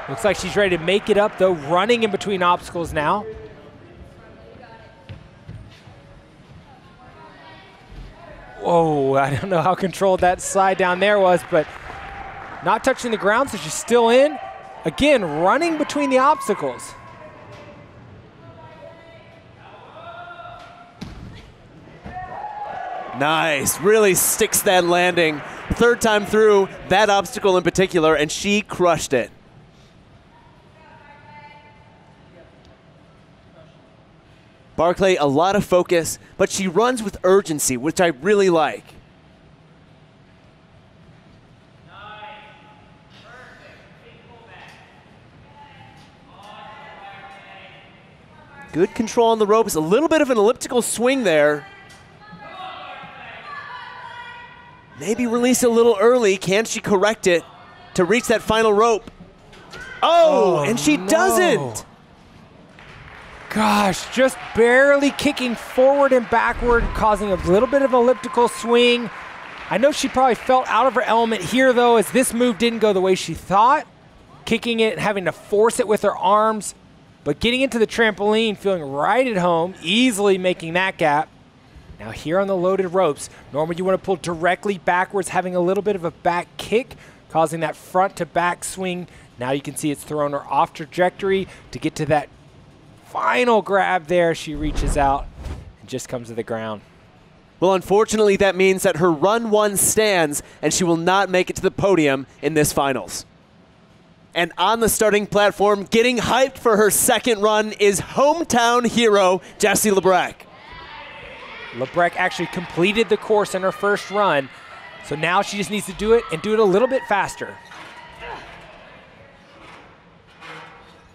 Looks like she's ready to make it up, though, running in between obstacles now. Whoa, I don't know how controlled that slide down there was, but not touching the ground, so she's still in. Again, running between the obstacles. Nice. Really sticks that landing. Third time through, that obstacle in particular, and she crushed it. Barclay, a lot of focus, but she runs with urgency, which I really like. Nice. Perfect. Good control on the ropes, a little bit of an elliptical swing there. Maybe release a little early. Can she correct it to reach that final rope? Oh, Oh, and she no. doesn't. Gosh, just barely kicking forward and backward, causing a little bit of an elliptical swing. I know she probably felt out of her element here, though, as this move didn't go the way she thought. Kicking it, having to force it with her arms, but getting into the trampoline, feeling right at home, easily making that gap. Now, here on the loaded ropes, normally you want to pull directly backwards, having a little bit of a back kick, causing that front to back swing. Now you can see it's thrown her off trajectory to get to that final grab there. She reaches out and just comes to the ground. Well, unfortunately, that means that her run one stands and she will not make it to the podium in this finals. And on the starting platform, getting hyped for her second run is hometown hero Jesse Labreck. Labreck actually completed the course in her first run, so now she just needs to do it and do it a little bit faster.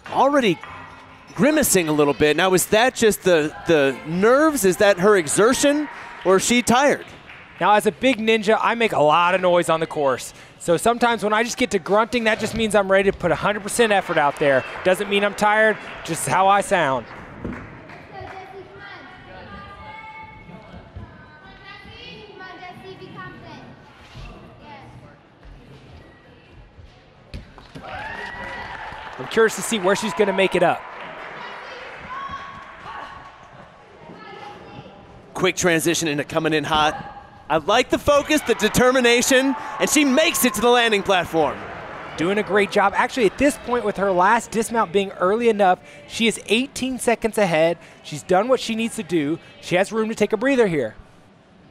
Already grimacing a little bit. Now, is that just the, the nerves? Is that her exertion? Or is she tired? Now, as a big ninja, I make a lot of noise on the course. So sometimes when I just get to grunting, that just means I'm ready to put 100% effort out there. Doesn't mean I'm tired, just how I sound. I'm curious to see where she's going to make it up. Quick transition into coming in hot. I like the focus, the determination, and she makes it to the landing platform. doing a great job. Actually, at this point, with her last dismount being early enough, she is 18 seconds ahead. She's done what she needs to do. She has room to take a breather here.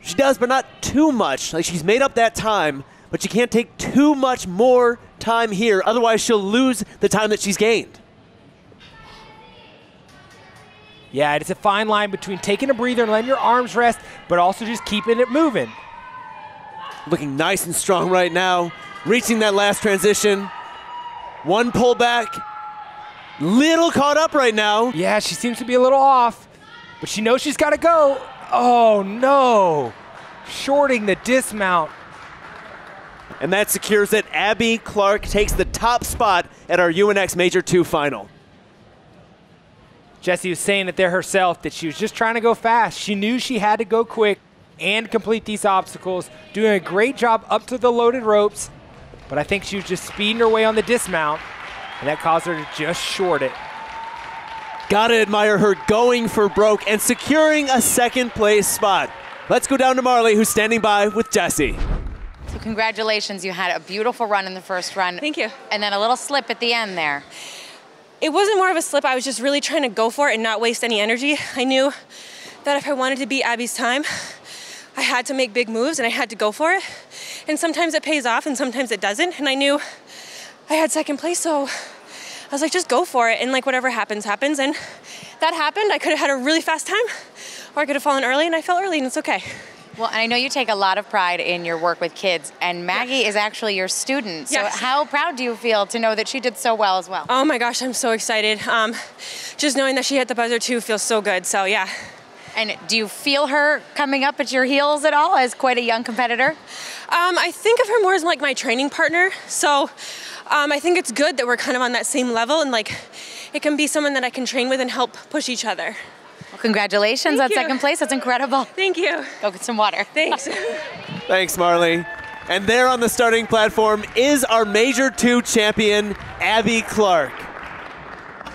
She does, but not too much. Like she's made up that time, but she can't take too much more time here. Otherwise, she'll lose the time that she's gained. Yeah, it's a fine line between taking a breather and letting your arms rest, but also just keeping it moving. Looking nice and strong right now, reaching that last transition. One pullback. Little caught up right now. Yeah, she seems to be a little off, but she knows she's got to go. Oh, no. Shorting the dismount. And that secures it. Abby Clark takes the top spot at our UNX Major 2 final. Jesse was saying it there herself that she was just trying to go fast. She knew she had to go quick and complete these obstacles, doing a great job up to the loaded ropes. But I think she was just speeding her way on the dismount, and that caused her to just short it. Gotta admire her going for broke and securing a second place spot. Let's go down to Marley, who's standing by with Jesse. Congratulations, you had a beautiful run in the first run. Thank you. And then a little slip at the end there. It wasn't more of a slip. I was just really trying to go for it and not waste any energy. I knew that if I wanted to beat Abby's time, I had to make big moves and I had to go for it. And sometimes it pays off and sometimes it doesn't. And I knew I had second place, so I was like, just go for it. And like whatever happens, happens. And that happened. I could have had a really fast time or I could have fallen early and I fell early and it's okay. Well, and I know you take a lot of pride in your work with kids, and Maggie is actually your student. So, Yes. how proud do you feel to know that she did so well as well? Oh my gosh, I'm so excited. Um, just knowing that she hit the buzzer too feels so good. So yeah. And do you feel her coming up at your heels at all as quite a young competitor? Um, I think of her more as like my training partner. So um, I think it's good that we're kind of on that same level and like it can be someone that I can train with and help push each other. Well, congratulations Thank on you. second place. That's incredible. Thank you. Go get some water. Thanks. Thanks, Marley. And there on the starting platform is our Major 2 champion, Abby Clark.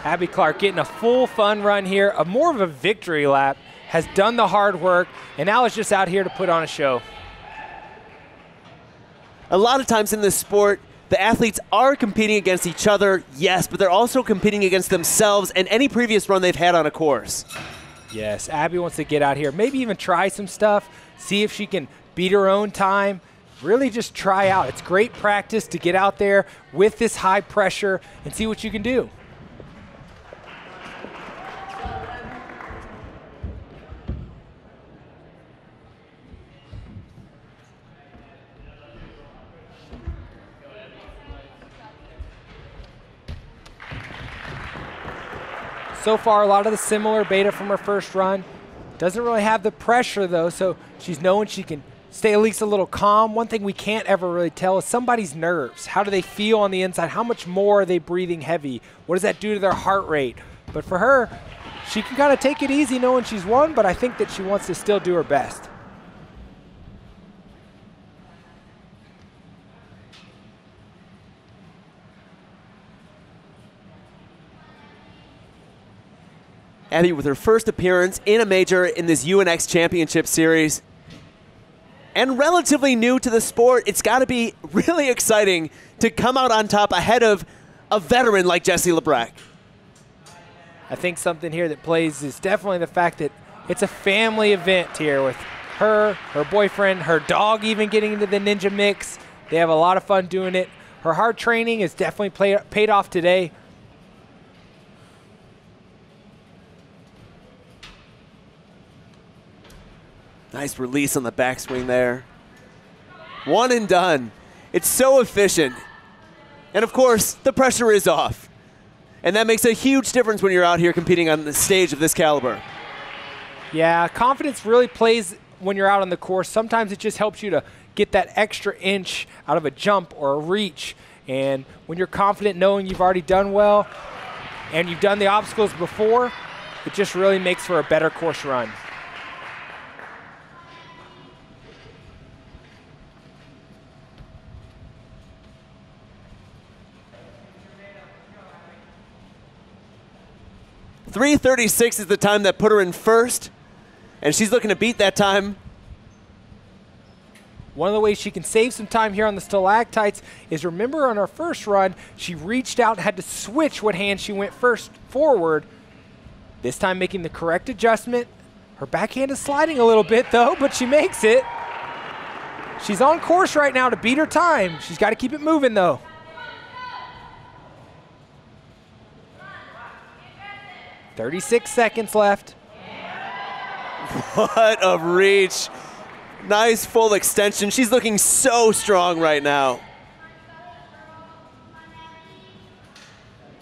Abby Clark getting a full fun run here, a more of a victory lap, has done the hard work, and now is just out here to put on a show. A lot of times in this sport, the athletes are competing against each other, yes, but they're also competing against themselves and any previous run they've had on a course. Yes, Abby wants to get out here, maybe even try some stuff, see if she can beat her own time. Really just try out. It's great practice to get out there with this high pressure and see what you can do. So far, a lot of the similar beta from her first run. Doesn't really have the pressure though, so she's knowing she can stay at least a little calm. One thing we can't ever really tell is somebody's nerves. How do they feel on the inside? How much more are they breathing heavy? What does that do to their heart rate? But for her, she can kind of take it easy knowing she's won, but I think that she wants to still do her best. Abby with her first appearance in a major in this UNX Championship Series. And relatively new to the sport, it's got to be really exciting to come out on top ahead of a veteran like Jesse Labreck. I think something here that plays is definitely the fact that it's a family event here with her, her boyfriend, her dog even getting into the ninja mix. They have a lot of fun doing it. Her hard training is definitely play, paid off today. Nice release on the backswing there. One and done. It's so efficient. And of course, the pressure is off. And that makes a huge difference when you're out here competing on the stage of this caliber. Yeah, confidence really plays when you're out on the course. Sometimes it just helps you to get that extra inch out of a jump or a reach. And when you're confident knowing you've already done well and you've done the obstacles before, it just really makes for a better course run. Three thirty-six is the time that put her in first, and she's looking to beat that time. One of the ways she can save some time here on the stalactites is remember on her first run, she reached out and had to switch what hand she went first forward. This time making the correct adjustment. Her backhand is sliding a little bit though, but she makes it. She's on course right now to beat her time. She's got to keep it moving though. Thirty-six seconds left. What a reach. Nice full extension. She's looking so strong right now.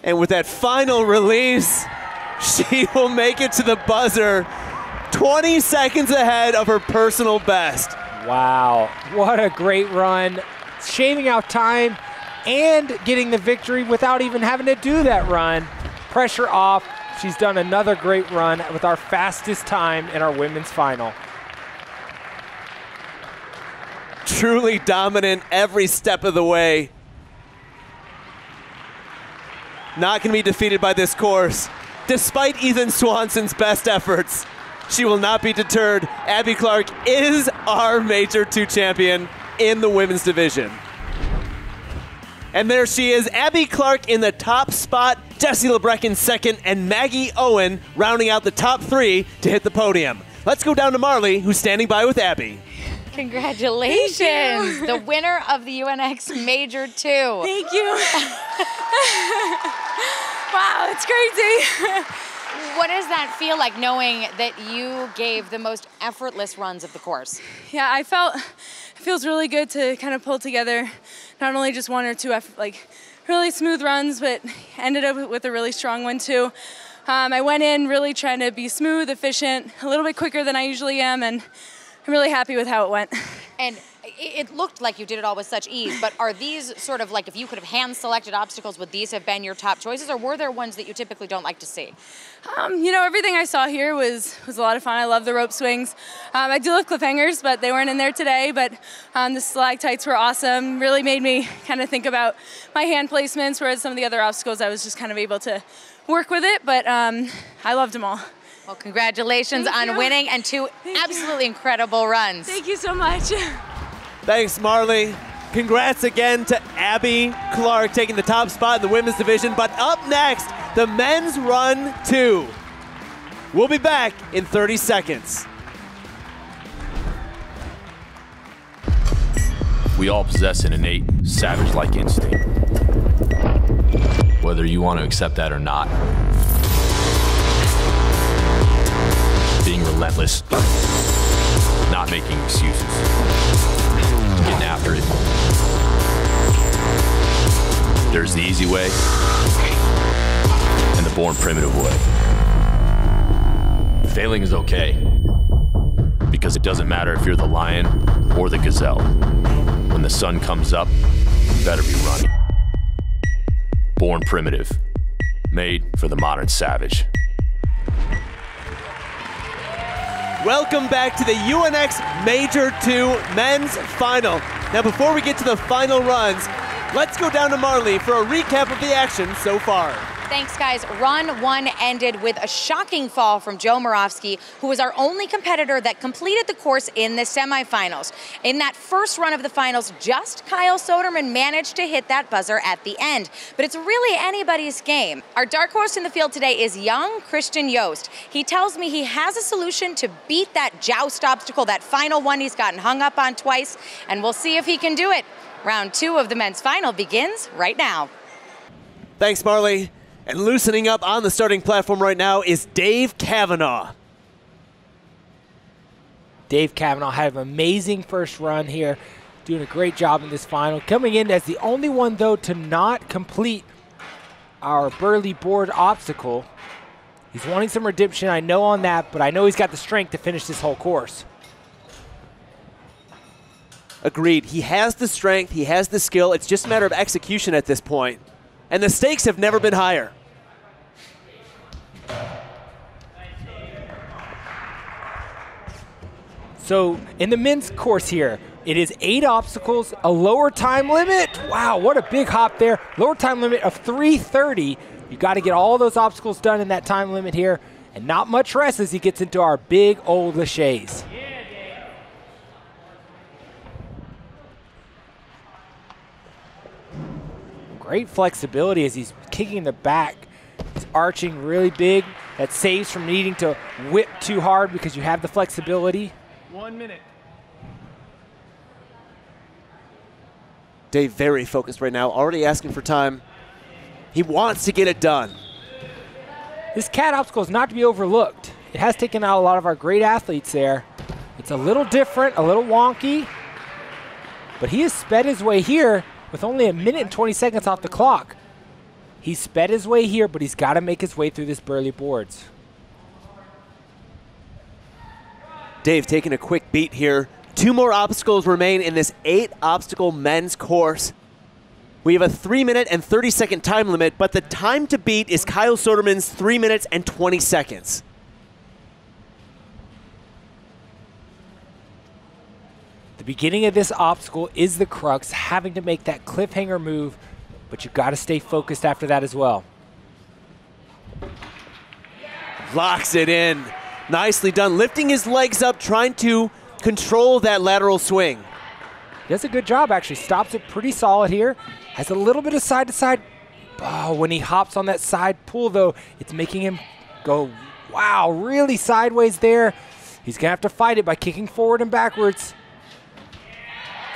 And with that final release, she will make it to the buzzer 20 seconds ahead of her personal best. Wow, what a great run. Shaving out time and getting the victory without even having to do that run. Pressure off. She's done another great run with our fastest time in our women's final. Truly dominant every step of the way. Not going to be defeated by this course. Despite Ethan Swanson's best efforts, she will not be deterred. Abby Clark is our Major 2 champion in the women's division. And there she is, Abby Clark in the top spot, Jesse Labreck second, and Maggie Owen rounding out the top three to hit the podium. Let's go down to Marley, who's standing by with Abby. Congratulations, the winner of the UNX Major 2. Thank you. wow, it's crazy. What does that feel like knowing that you gave the most effortless runs of the course? Yeah, I felt it feels really good to kind of pull together not only just one or two like really smooth runs, but ended up with a really strong one too. Um, I went in really trying to be smooth, efficient, a little bit quicker than I usually am, and I'm really happy with how it went. And it looked like you did it all with such ease, but are these sort of like if you could have hand selected obstacles, would these have been your top choices, or were there ones that you typically don't like to see? Um, you know, everything I saw here was was a lot of fun. I love the rope swings. Um, I do love cliffhangers, but they weren't in there today. But um, the stalactites were awesome. Really made me kind of think about my hand placements, whereas some of the other obstacles I was just kind of able to work with it. But um, I loved them all. Well, congratulations Thank on you. winning and two Thank absolutely incredible runs. Thank you so much. Thanks, Marley. Congrats again to Abby Clark taking the top spot in the women's division. But up next, the men's run two. We'll be back in 30 seconds. We all possess an innate, savage like instinct. Whether you want to accept that or not. Being relentless, not making excuses, getting after it. There's the easy way and the born primitive way. Failing is okay because it doesn't matter if you're the lion or the gazelle. When the sun comes up, you better be running. Born primitive, made for the modern savage. Welcome back to the UNX Major 2 Men's Final. Now, before we get to the final runs, let's go down to Marley for a recap of the action so far. Thanks, guys. Run one ended with a shocking fall from Joe Moravsky, who was our only competitor that completed the course in the semifinals. In that first run of the finals, just Kyle Soderman managed to hit that buzzer at the end. But it's really anybody's game. Our dark horse in the field today is young Christian Yost. He tells me he has a solution to beat that joust obstacle, that final one he's gotten hung up on twice, and we'll see if he can do it. Round two of the men's final begins right now. Thanks, Marley. And loosening up on the starting platform right now is Dave Kavanaugh. Dave Kavanaugh had an amazing first run here, doing a great job in this final. Coming in as the only one, though, to not complete our Burly board obstacle. He's wanting some redemption, I know on that, but I know he's got the strength to finish this whole course. Agreed. He has the strength, he has the skill. It's just a matter of execution at this point. And the stakes have never been higher. So in the men's course here, it is eight obstacles, a lower time limit. Wow, what a big hop there. Lower time limit of 330. You got to get all those obstacles done in that time limit here. And not much rest as he gets into our big old laches. Great flexibility as he's kicking the back. He's arching really big. That saves from needing to whip too hard because you have the flexibility. One minute. Dave very focused right now, already asking for time. He wants to get it done. This cat obstacle is not to be overlooked. It has taken out a lot of our great athletes there. It's a little different, a little wonky, but he has sped his way here with only a minute and 20 seconds off the clock. He sped his way here, but he's got to make his way through this burly boards. Dave taking a quick beat here. Two more obstacles remain in this eight obstacle men's course. We have a three minute and 30 second time limit, but the time to beat is Kyle Soderman's three minutes and 20 seconds. The beginning of this obstacle is the crux, having to make that cliffhanger move, but you've got to stay focused after that as well. Locks it in. Nicely done. Lifting his legs up, trying to control that lateral swing. Does a good job, actually. Stops it pretty solid here. Has a little bit of side to side. Oh, when he hops on that side pull, though, it's making him go, wow, really sideways there. He's going to have to fight it by kicking forward and backwards.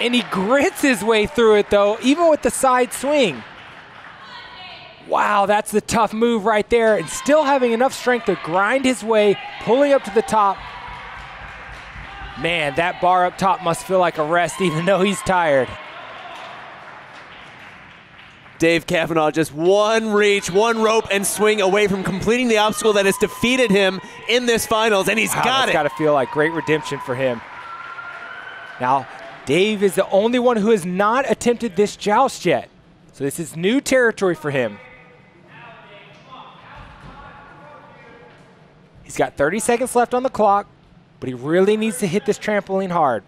And he grits his way through it, though, even with the side swing. Wow, that's the tough move right there. And still having enough strength to grind his way, pulling up to the top. Man, that bar up top must feel like a rest, even though he's tired. Dave Kavanaugh just one reach, one rope, and swing away from completing the obstacle that has defeated him in this finals, and he's wow, got it. It's got to feel like great redemption for him. Now, Dave is the only one who has not attempted this joust yet. So this is new territory for him. He's got 30 seconds left on the clock, but he really needs to hit this trampoline hard.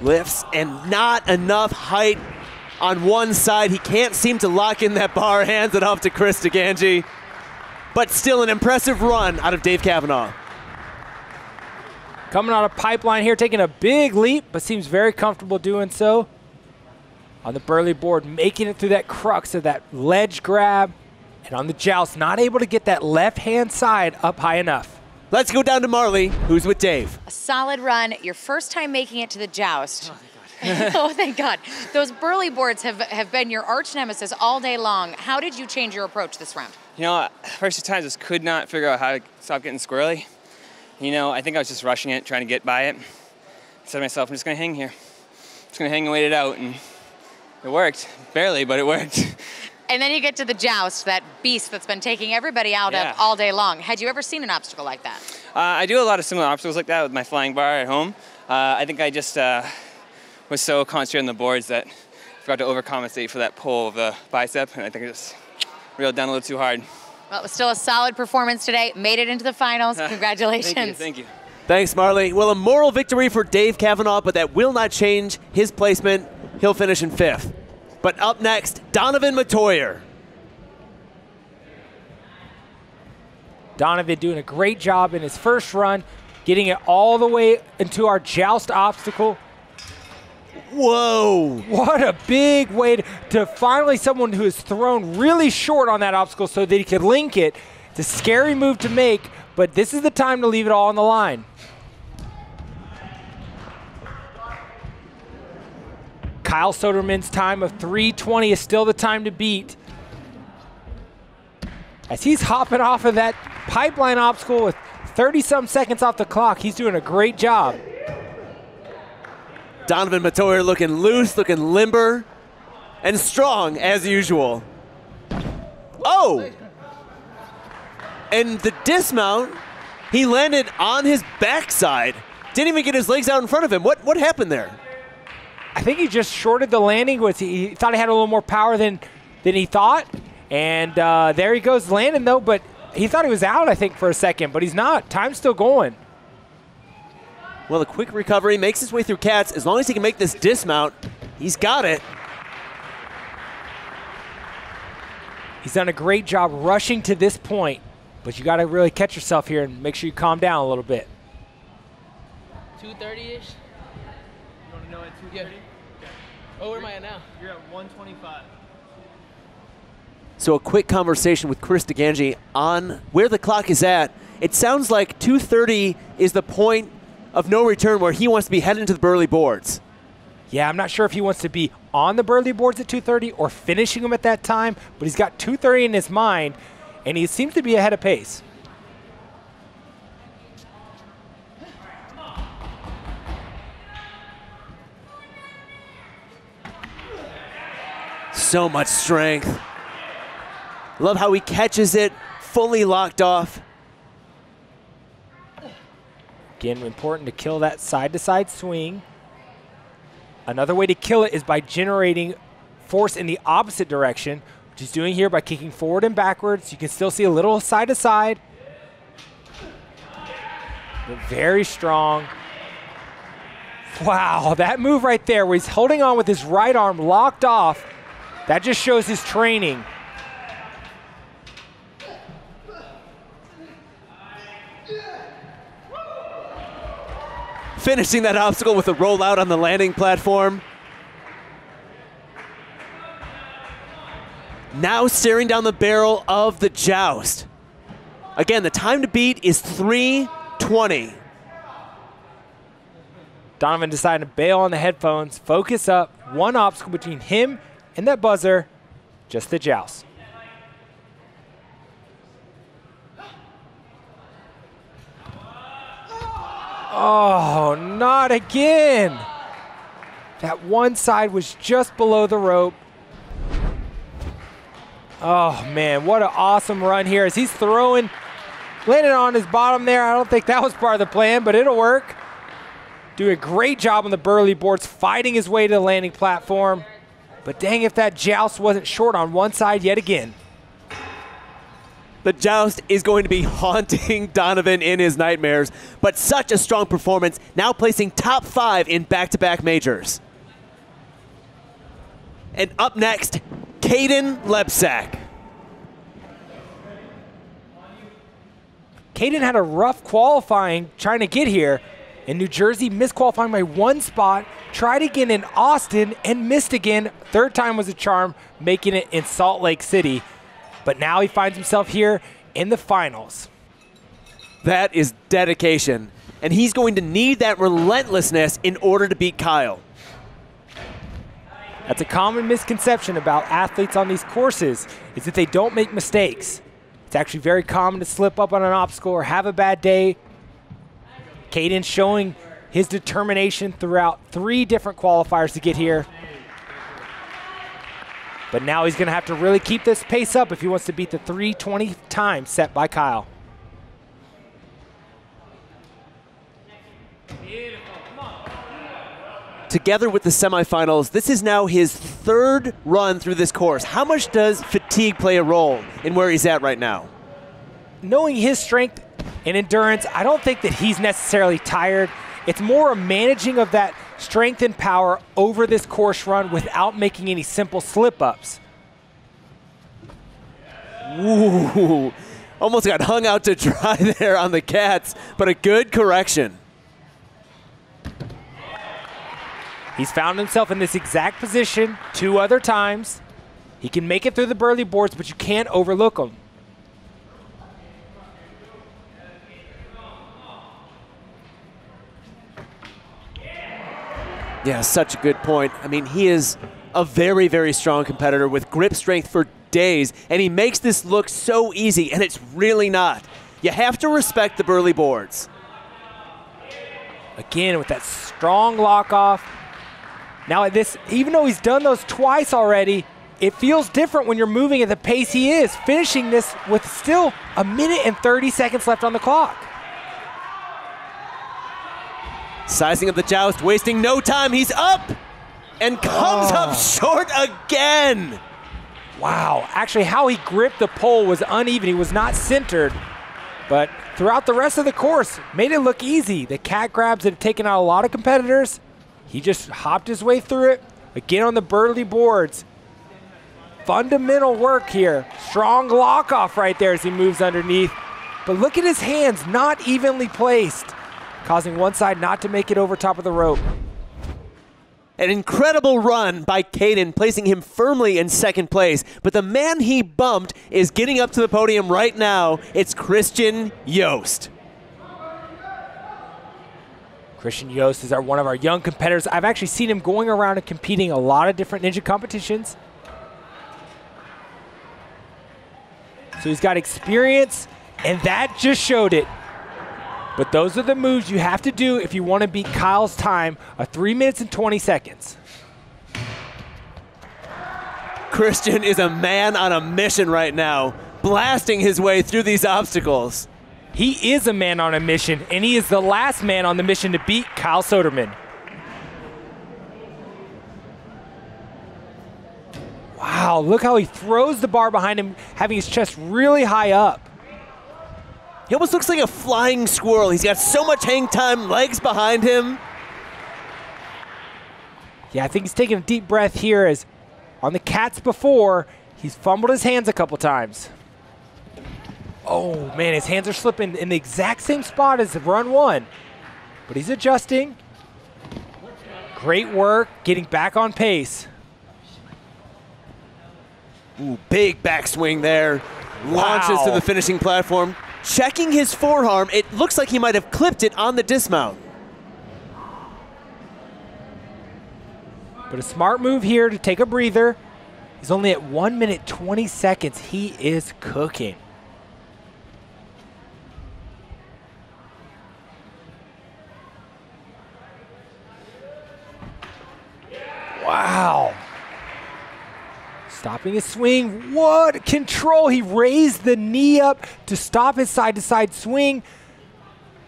lifts and not enough height on one side. He can't seem to lock in that bar, hands it off to Chris DeGangi. But still an impressive run out of Dave Kavanaugh. Coming out of pipeline here, taking a big leap, but seems very comfortable doing so. On the Burly board, making it through that crux of that ledge grab. And on the joust, not able to get that left hand side up high enough. Let's go down to Marley, who's with Dave. A solid run. Your first time making it to the joust. Oh, thank God. oh, thank God. Those burly boards have, have been your arch nemesis all day long. How did you change your approach this round? You know, first two times I just could not figure out how to stop getting squirrely. You know, I think I was just rushing it, trying to get by it. I said to myself, I'm just going to hang here. I'm just going to hang and wait it out. And it worked. Barely, but it worked. And then you get to the joust, that beast that's been taking everybody out yeah. of all day long. Had you ever seen an obstacle like that? Uh, I do a lot of similar obstacles like that with my flying bar at home. Uh, I think I just uh, was so concentrated on the boards that I forgot to overcompensate for that pull of the bicep, and I think I just reeled down a little too hard. Well, it was still a solid performance today. Made it into the finals. Congratulations. thank you. Thank you. Thanks, Marley. Well, a moral victory for Dave Kavanaugh, but that will not change his placement. He'll finish in fifth. But up next, Donovan Metoyer. Donovan doing a great job in his first run, getting it all the way into our joust obstacle. Whoa! What a big way to, to finally someone who has thrown really short on that obstacle so that he could link it. It's a scary move to make, but this is the time to leave it all on the line. Kyle Soderman's time of 320 is still the time to beat. As he's hopping off of that pipeline obstacle with 30 some seconds off the clock, he's doing a great job. Donovan Metoyer looking loose, looking limber, and strong as usual. Oh! And the dismount, he landed on his backside. Didn't even get his legs out in front of him. What what happened there? I think he just shorted the landing. He, he thought he had a little more power than than he thought, and uh, there he goes landing though. But he thought he was out, I think, for a second, but he's not. Time's still going. Well, a quick recovery makes his way through cats. As long as he can make this dismount, he's got it. He's done a great job rushing to this point, but you got to really catch yourself here and make sure you calm down a little bit. 230-ish. You want to know at 230? Oh, where am I at now? You're at 125. So a quick conversation with Chris DeGangi on where the clock is at. It sounds like 2:30 is the point of no return where he wants to be heading to the Burly boards. Yeah, I'm not sure if he wants to be on the Burly boards at 2:30 or finishing them at that time, but he's got 2:30 in his mind, and he seems to be ahead of pace. So much strength. Love how he catches it fully locked off. Again, important to kill that side-to-side swing. Another way to kill it is by generating force in the opposite direction, which he's doing here by kicking forward and backwards. You can still see a little side-to-side. But very strong. Wow, that move right there where he's holding on with his right arm locked off, that just shows his training. Finishing that obstacle with a rollout on the landing platform. Now staring down the barrel of the joust. Again, the time to beat is 320. Donovan decided to bail on the headphones, focus up, one obstacle between him and that buzzer, just the joust. Oh, not again. That one side was just below the rope. Oh, man, what an awesome run here as he's throwing, landing on his bottom there. I don't think that was part of the plan, but it'll work. Do a great job on the Burly boards, fighting his way to the landing platform. But dang if that joust wasn't short on one side yet again. The joust is going to be haunting Donovan in his nightmares, but such a strong performance, now placing top five in back-to-back majors. And up next, Caden Lebsack. Caden had a rough qualifying trying to get here. In New Jersey, missed qualifying by one spot, tried again in Austin and missed again. Third time was a charm, making it in Salt Lake City. But now he finds himself here in the finals. That is dedication. And he's going to need that relentlessness in order to beat Kyle. That's a common misconception about athletes on these courses is that they don't make mistakes. It's actually very common to slip up on an obstacle or have a bad day. Caden showing his determination throughout three different qualifiers to get here. But now he's going to have to really keep this pace up if he wants to beat the 320 time set by Kyle. Together with the semifinals, this is now his third run through this course. How much does fatigue play a role in where he's at right now? Knowing his strength and endurance, I don't think that he's necessarily tired. It's more a managing of that strength and power over this course run without making any simple slip ups. Ooh, almost got hung out to dry there on the Cats, but a good correction. He's found himself in this exact position two other times. He can make it through the Burly boards, but you can't overlook them. Yeah, such a good point. I mean, he is a very, very strong competitor with grip strength for days, and he makes this look so easy, and it's really not. You have to respect the burly boards. Again, with that strong lock off. Now, this, even though he's done those twice already, it feels different when you're moving at the pace he is, finishing this with still a minute and 30 seconds left on the clock. Sizing up the joust, wasting no time. He's up and comes oh. up ah. short again. Wow. Actually, how he gripped the pole was uneven. He was not centered. But throughout the rest of the course, made it look easy. The cat grabs that have taken out a lot of competitors. He just hopped his way through it. Again on the Burly boards. Fundamental work here. Strong lock off right there as he moves underneath. But look at his hands, not evenly placed causing one side not to make it over top of the rope. An incredible run by Caden, placing him firmly in second place. But the man he bumped is getting up to the podium right now. It's Christian Yost. Christian Yost is our, one of our young competitors. I've actually seen him going around and competing a lot of different ninja competitions. So he's got experience, and that just showed it. But those are the moves you have to do if you want to beat Kyle's time of 3 minutes and 20 seconds. Christian is a man on a mission right now, blasting his way through these obstacles. He is a man on a mission, and he is the last man on the mission to beat Kyle Soderman. Wow, look how he throws the bar behind him, having his chest really high up. He almost looks like a flying squirrel. He's got so much hang time, legs behind him. Yeah, I think he's taking a deep breath here as on the cats before, he's fumbled his hands a couple times. Oh, man, his hands are slipping in the exact same spot as run one. But he's adjusting. Great work, getting back on pace. Ooh, big backswing there. Launches Wow. to the finishing platform. Checking his forearm, it looks like he might have clipped it on the dismount. But a smart move here to take a breather. He's only at 1 minute 20 seconds. He is cooking. Wow. Stopping his swing. What control. He raised the knee up to stop his side to side swing.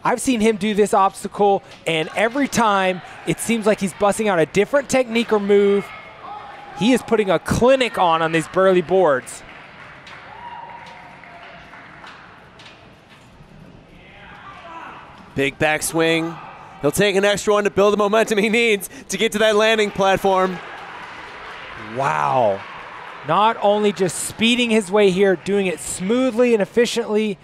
I've seen him do this obstacle, and every time it seems like he's busting out a different technique or move. He is putting a clinic on on these burly boards. Big backswing. He'll take an extra one to build the momentum he needs to get to that landing platform. Wow. Not only just speeding his way here, doing it smoothly and efficiently.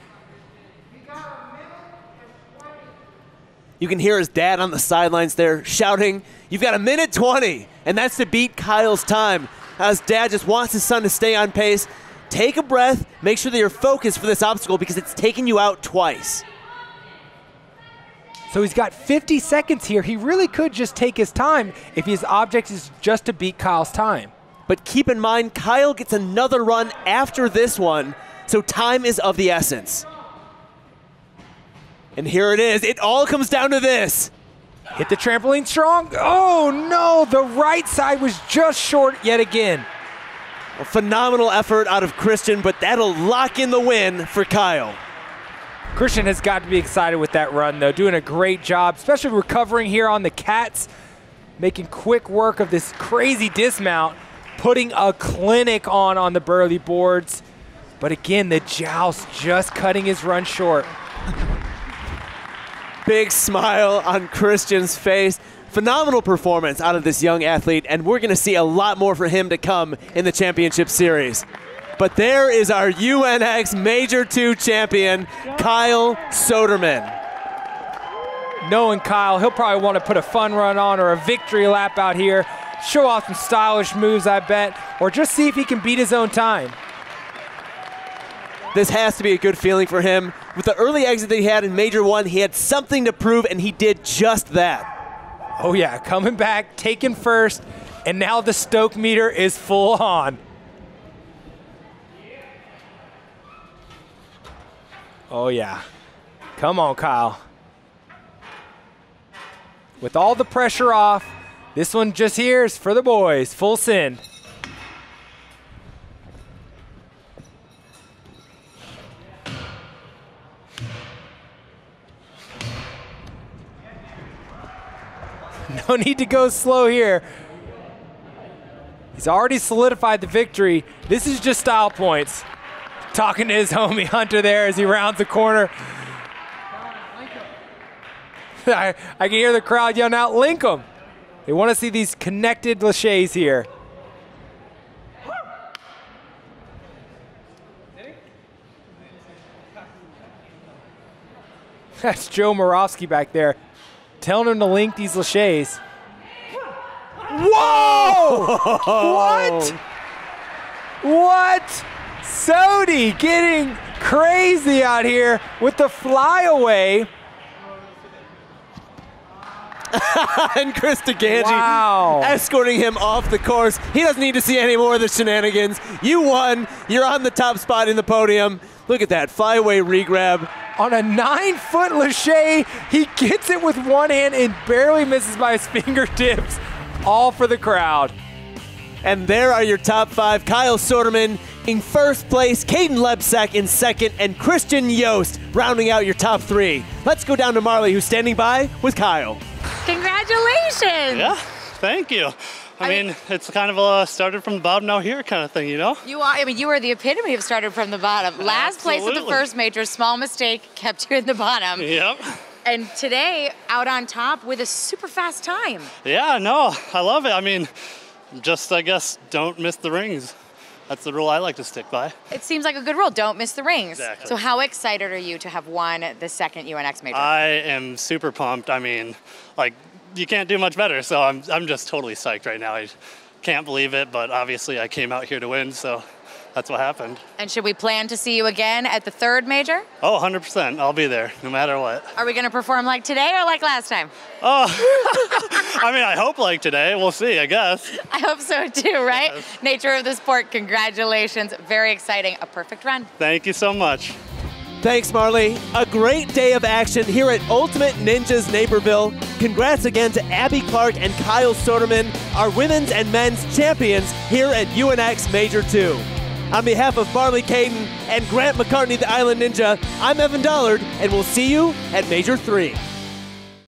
You can hear his dad on the sidelines there shouting, You've got a minute 20, and that's to beat Kyle's time. As dad just wants his son to stay on pace. Take a breath, make sure that you're focused for this obstacle because it's taken you out twice. So he's got 50 seconds here. He really could just take his time if his object is just to beat Kyle's time. But keep in mind, Kyle gets another run after this one, so time is of the essence. And here it is. It all comes down to this. Hit the trampoline strong. Oh no, the right side was just short yet again. A phenomenal effort out of Christian, but that'll lock in the win for Kyle. Christian has got to be excited with that run, though. Doing a great job, especially recovering here on the Cats, making quick work of this crazy dismount, putting a clinic on on the Burly boards. But again, the joust just cutting his run short. Big smile on Christian's face. Phenomenal performance out of this young athlete, and we're going to see a lot more for him to come in the championship series. But there is our UNX Major 2 champion, Kyle Soderman. Knowing Kyle, he'll probably want to put a fun run on or a victory lap out here, show off some stylish moves, I bet, or just see if he can beat his own time. This has to be a good feeling for him. With the early exit that he had in Major 1, he had something to prove, and he did just that. Oh, yeah, coming back, taking first, and now the Stoke meter is full on. Oh, yeah. Come on, Kyle. With all the pressure off, this one just here is for the boys. Full send. No need to go slow here. He's already solidified the victory. This is just style points. Talking to his homie Hunter there as he rounds the corner. I, I can hear the crowd yelling out, link 'em. They want to see these connected laches here. That's Joe Moravsky back there telling him to link these laches. Oh! What? What? Sodi getting crazy out here with the flyaway. and Chris DeGangi Wow. escorting him off the course. He doesn't need to see any more of the shenanigans. You won. You're on the top spot in the podium. Look at that flyaway regrab. On a nine foot lache, he gets it with one hand and barely misses by his fingertips. All for the crowd. And there are your top five. Kyle Soderman in first place, Caden Lebsack in second, and Christian Yost rounding out your top three. Let's go down to Marley, who's standing by with Kyle. Congratulations. Yeah, thank you. I, mean, it's kind of a started from the bottom now here kind of thing, you know? You are, I mean, you are the epitome of started from the bottom. Last place at the first major, small mistake kept you in the bottom. Yep. And today, out on top with a super fast time. Yeah, no, I love it. I mean, just, I guess, don't miss the rings. That's the rule I like to stick by. It seems like a good rule. Don't miss the rings. Exactly. So, how excited are you to have won the second UNX major? I am super pumped. I mean, like, you can't do much better, so I'm, I'm just totally psyched right now. I can't believe it, but obviously I came out here to win, so that's what happened. and should we plan to see you again at the third major? Oh, 100%. I'll be there no matter what. Are we going to perform like today or like last time? Oh, I mean, I hope like today. We'll see, I guess. I hope so too, right? Nature of the sport. Congratulations. Very exciting. A perfect run. Thank you so much. Thanks, Marley. A great day of action here at Ultimate Ninjas Naperville. Congrats again to Abby Clark and Kyle Soderman, our women's and men's champions here at UNX Major 2. On behalf of Marley Caden and Grant McCartney, the Island Ninja, I'm Evan Dollard, and we'll see you at Major 3.